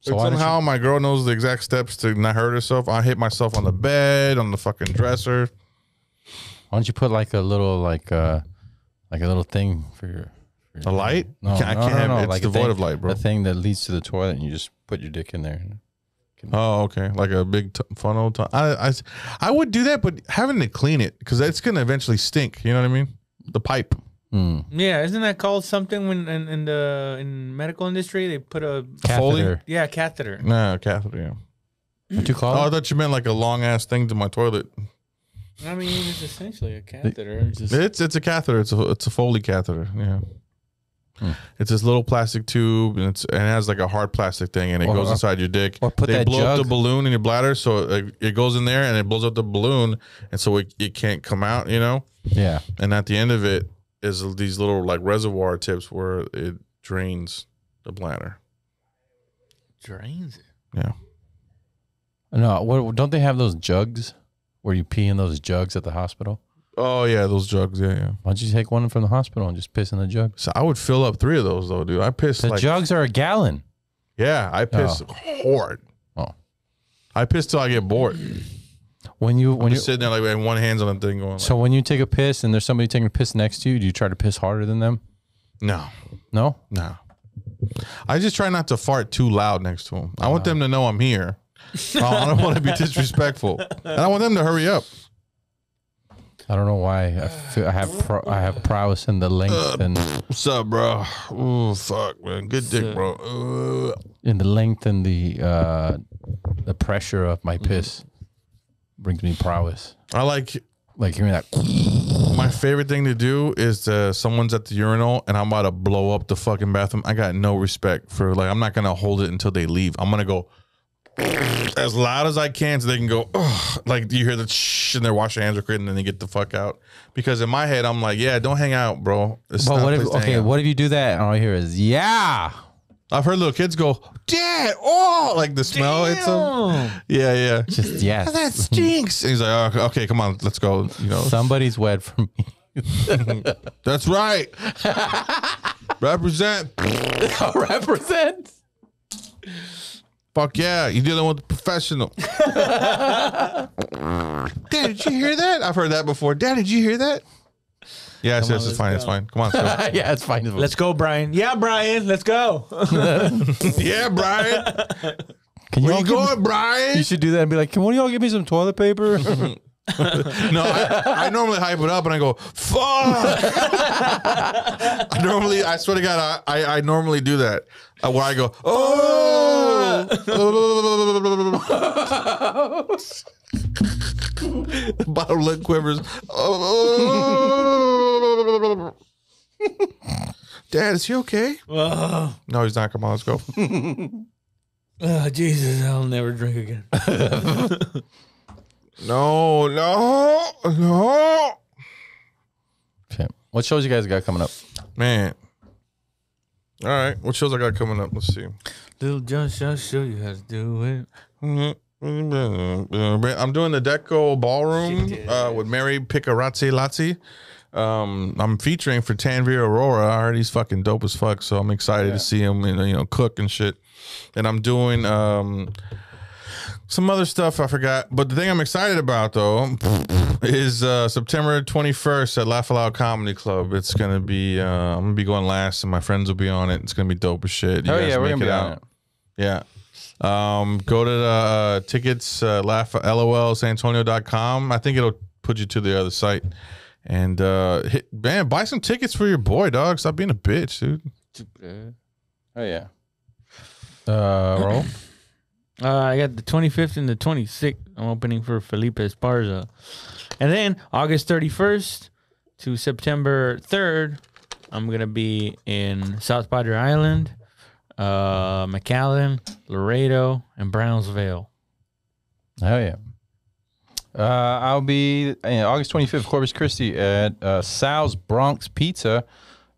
So If why you- somehow my girl knows the exact steps to not hurt herself. I hit myself on the bed, on the fucking dresser. Why don't you put like a little like uh like a little thing for your for your A light? No, I can't, I no, no, have no, it. It's like a devoid thing- of light, bro. A thing that leads to the toilet, and you just put your dick in there. Oh, okay. Like a big t- funnel. T- I, I, I would do that, but having to clean it because that's gonna eventually stink. You know what I mean? The pipe. Hmm. Yeah, isn't that called something when in, in the in medical industry they put a Foley? Catheter. yeah catheter? Nah, catheter. Yeah. What you Oh, call I thought you meant like a long ass thing to my toilet. I mean, it's essentially a catheter. It's just- It's it's a catheter. It's a it's a Foley catheter. Yeah. Hmm. It's this little plastic tube, and it's and it has like a hard plastic thing, and it Or- goes inside your dick. or put they that blow up the balloon in your bladder, so it, it goes in there, and it blows up the balloon, and so it, it can't come out. You know, Yeah. and at the end of it is these little like reservoir tips where it drains the bladder. drains it. Yeah. No, what, don't they have those jugs where you pee in those jugs at the hospital? Oh yeah, those jugs. Yeah, yeah. Why don't you take one from the hospital and just piss in the jug? So I would fill up three of those though, dude. I piss The like jugs are a gallon. Yeah, I oh. piss hard. Oh. I piss till I get bored. When you when you Just sitting there like with one hand's on the thing going. Like, so when you take a piss and there's somebody taking a piss next to you, do you try to piss harder than them? no, No. no. I just try not to fart too loud next to them. I want uh-huh. them to know I'm here. I don't want to be disrespectful, and I want them to hurry up. I don't know why. I feel I have pro, I have prowess in the length and What's up, bro? Oh fuck, man. Good dick, bro. Uh, in the length and the uh the pressure of my piss brings me prowess. I like Like hearing that. my favorite thing to do is uh, someone's at the urinal and I'm about to blow up the fucking bathroom. I got no respect for like I'm not gonna hold it until they leave. I'm gonna go as loud as I can so they can go Ugh. like do you hear the shh and they're washing hands or and then they get the fuck out. Because in my head I'm like, yeah, don't hang out, bro. It's But what if place to hang okay? What if you do that and all I hear is yeah. I've heard little kids go, Dad, oh, like the smell. It's a, yeah, yeah. Just <laughs> yes. That stinks. And he's like, oh, okay, come on, let's go. You know, Somebody's wet for me. <laughs> that's right. <laughs> Represent. Represent. Fuck yeah, you're dealing with a professional. <laughs> Dad, did you hear that? I've heard that before. Dad, did you hear that? Yes, yes, it's fine. It's fine. Come on, let's <laughs> go. yeah, it's fine. Let's go, Brian. Yeah, Brian. Let's go. <laughs> yeah, Brian. Can you Where all you give me- going, Brian? You should do that and be like, "Can one of y'all give me some toilet paper?" <laughs> No, I, I normally hype it up and I go, fuck. <laughs> I normally, I swear to God, I, I, I normally do that. Uh, where I go, oh. <laughs> Bottom lip quivers. Oh. Dad, is he okay? oh, No, he's not. Come on, let's go. oh, Jesus, I'll never drink again. No, no, no. Okay. What shows you guys got coming up? Man. All right. What shows I got coming up? Let's see. Little Josh, I'll show you how to do it. I'm doing the Deco Ballroom uh, with Mary Picarazzi Lazzi. Um, I'm featuring for Tanvir Aurora. I heard he's fucking dope as fuck, so I'm excited to see him, you know, you know, cook and shit. And I'm doing um, some other stuff I forgot. But the thing I'm excited about though is uh, September 21st at Laugh Out Loud Comedy Club. It's gonna be uh, I'm gonna be going last, and my friends will be on it. It's gonna be dope as shit. You Oh guys yeah, we're make gonna be it on out. it. Yeah. Um, go to the uh, tickets, uh, laugh, lol, santonio.com. I think it'll put you to the other site. And uh, hit, man, buy some tickets for your boy, dog. Stop being a bitch, dude. Oh yeah. Uh, roll. Uh, I got the 25th and the 26th. I'm opening for Felipe Esparza. And then August 31st to September 3rd, I'm going to be in South Padre Island, uh, McAllen, Laredo, and Brownsville. Oh yeah. Uh, I'll be August 25th, Corpus Christi at uh, Sal's Bronx Pizza.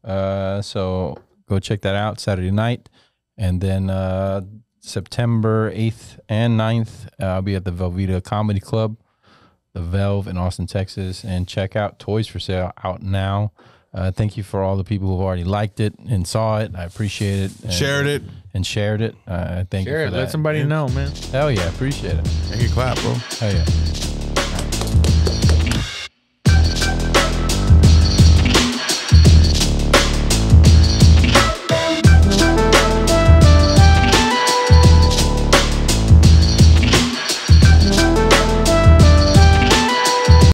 Uh, so go check that out Saturday night. And then uh, September 8th and 9th, uh, I'll be at the Velveeta Comedy Club, the Velve in Austin, Texas. And check out Toys for Sale out now. Uh, thank you for all the people who've already liked it and saw it. I appreciate it. And, Shared it. And shared it. Uh, thank Share you it. for Let that. somebody know, man. Hell yeah, appreciate it. Make it clap, bro. Hell yeah.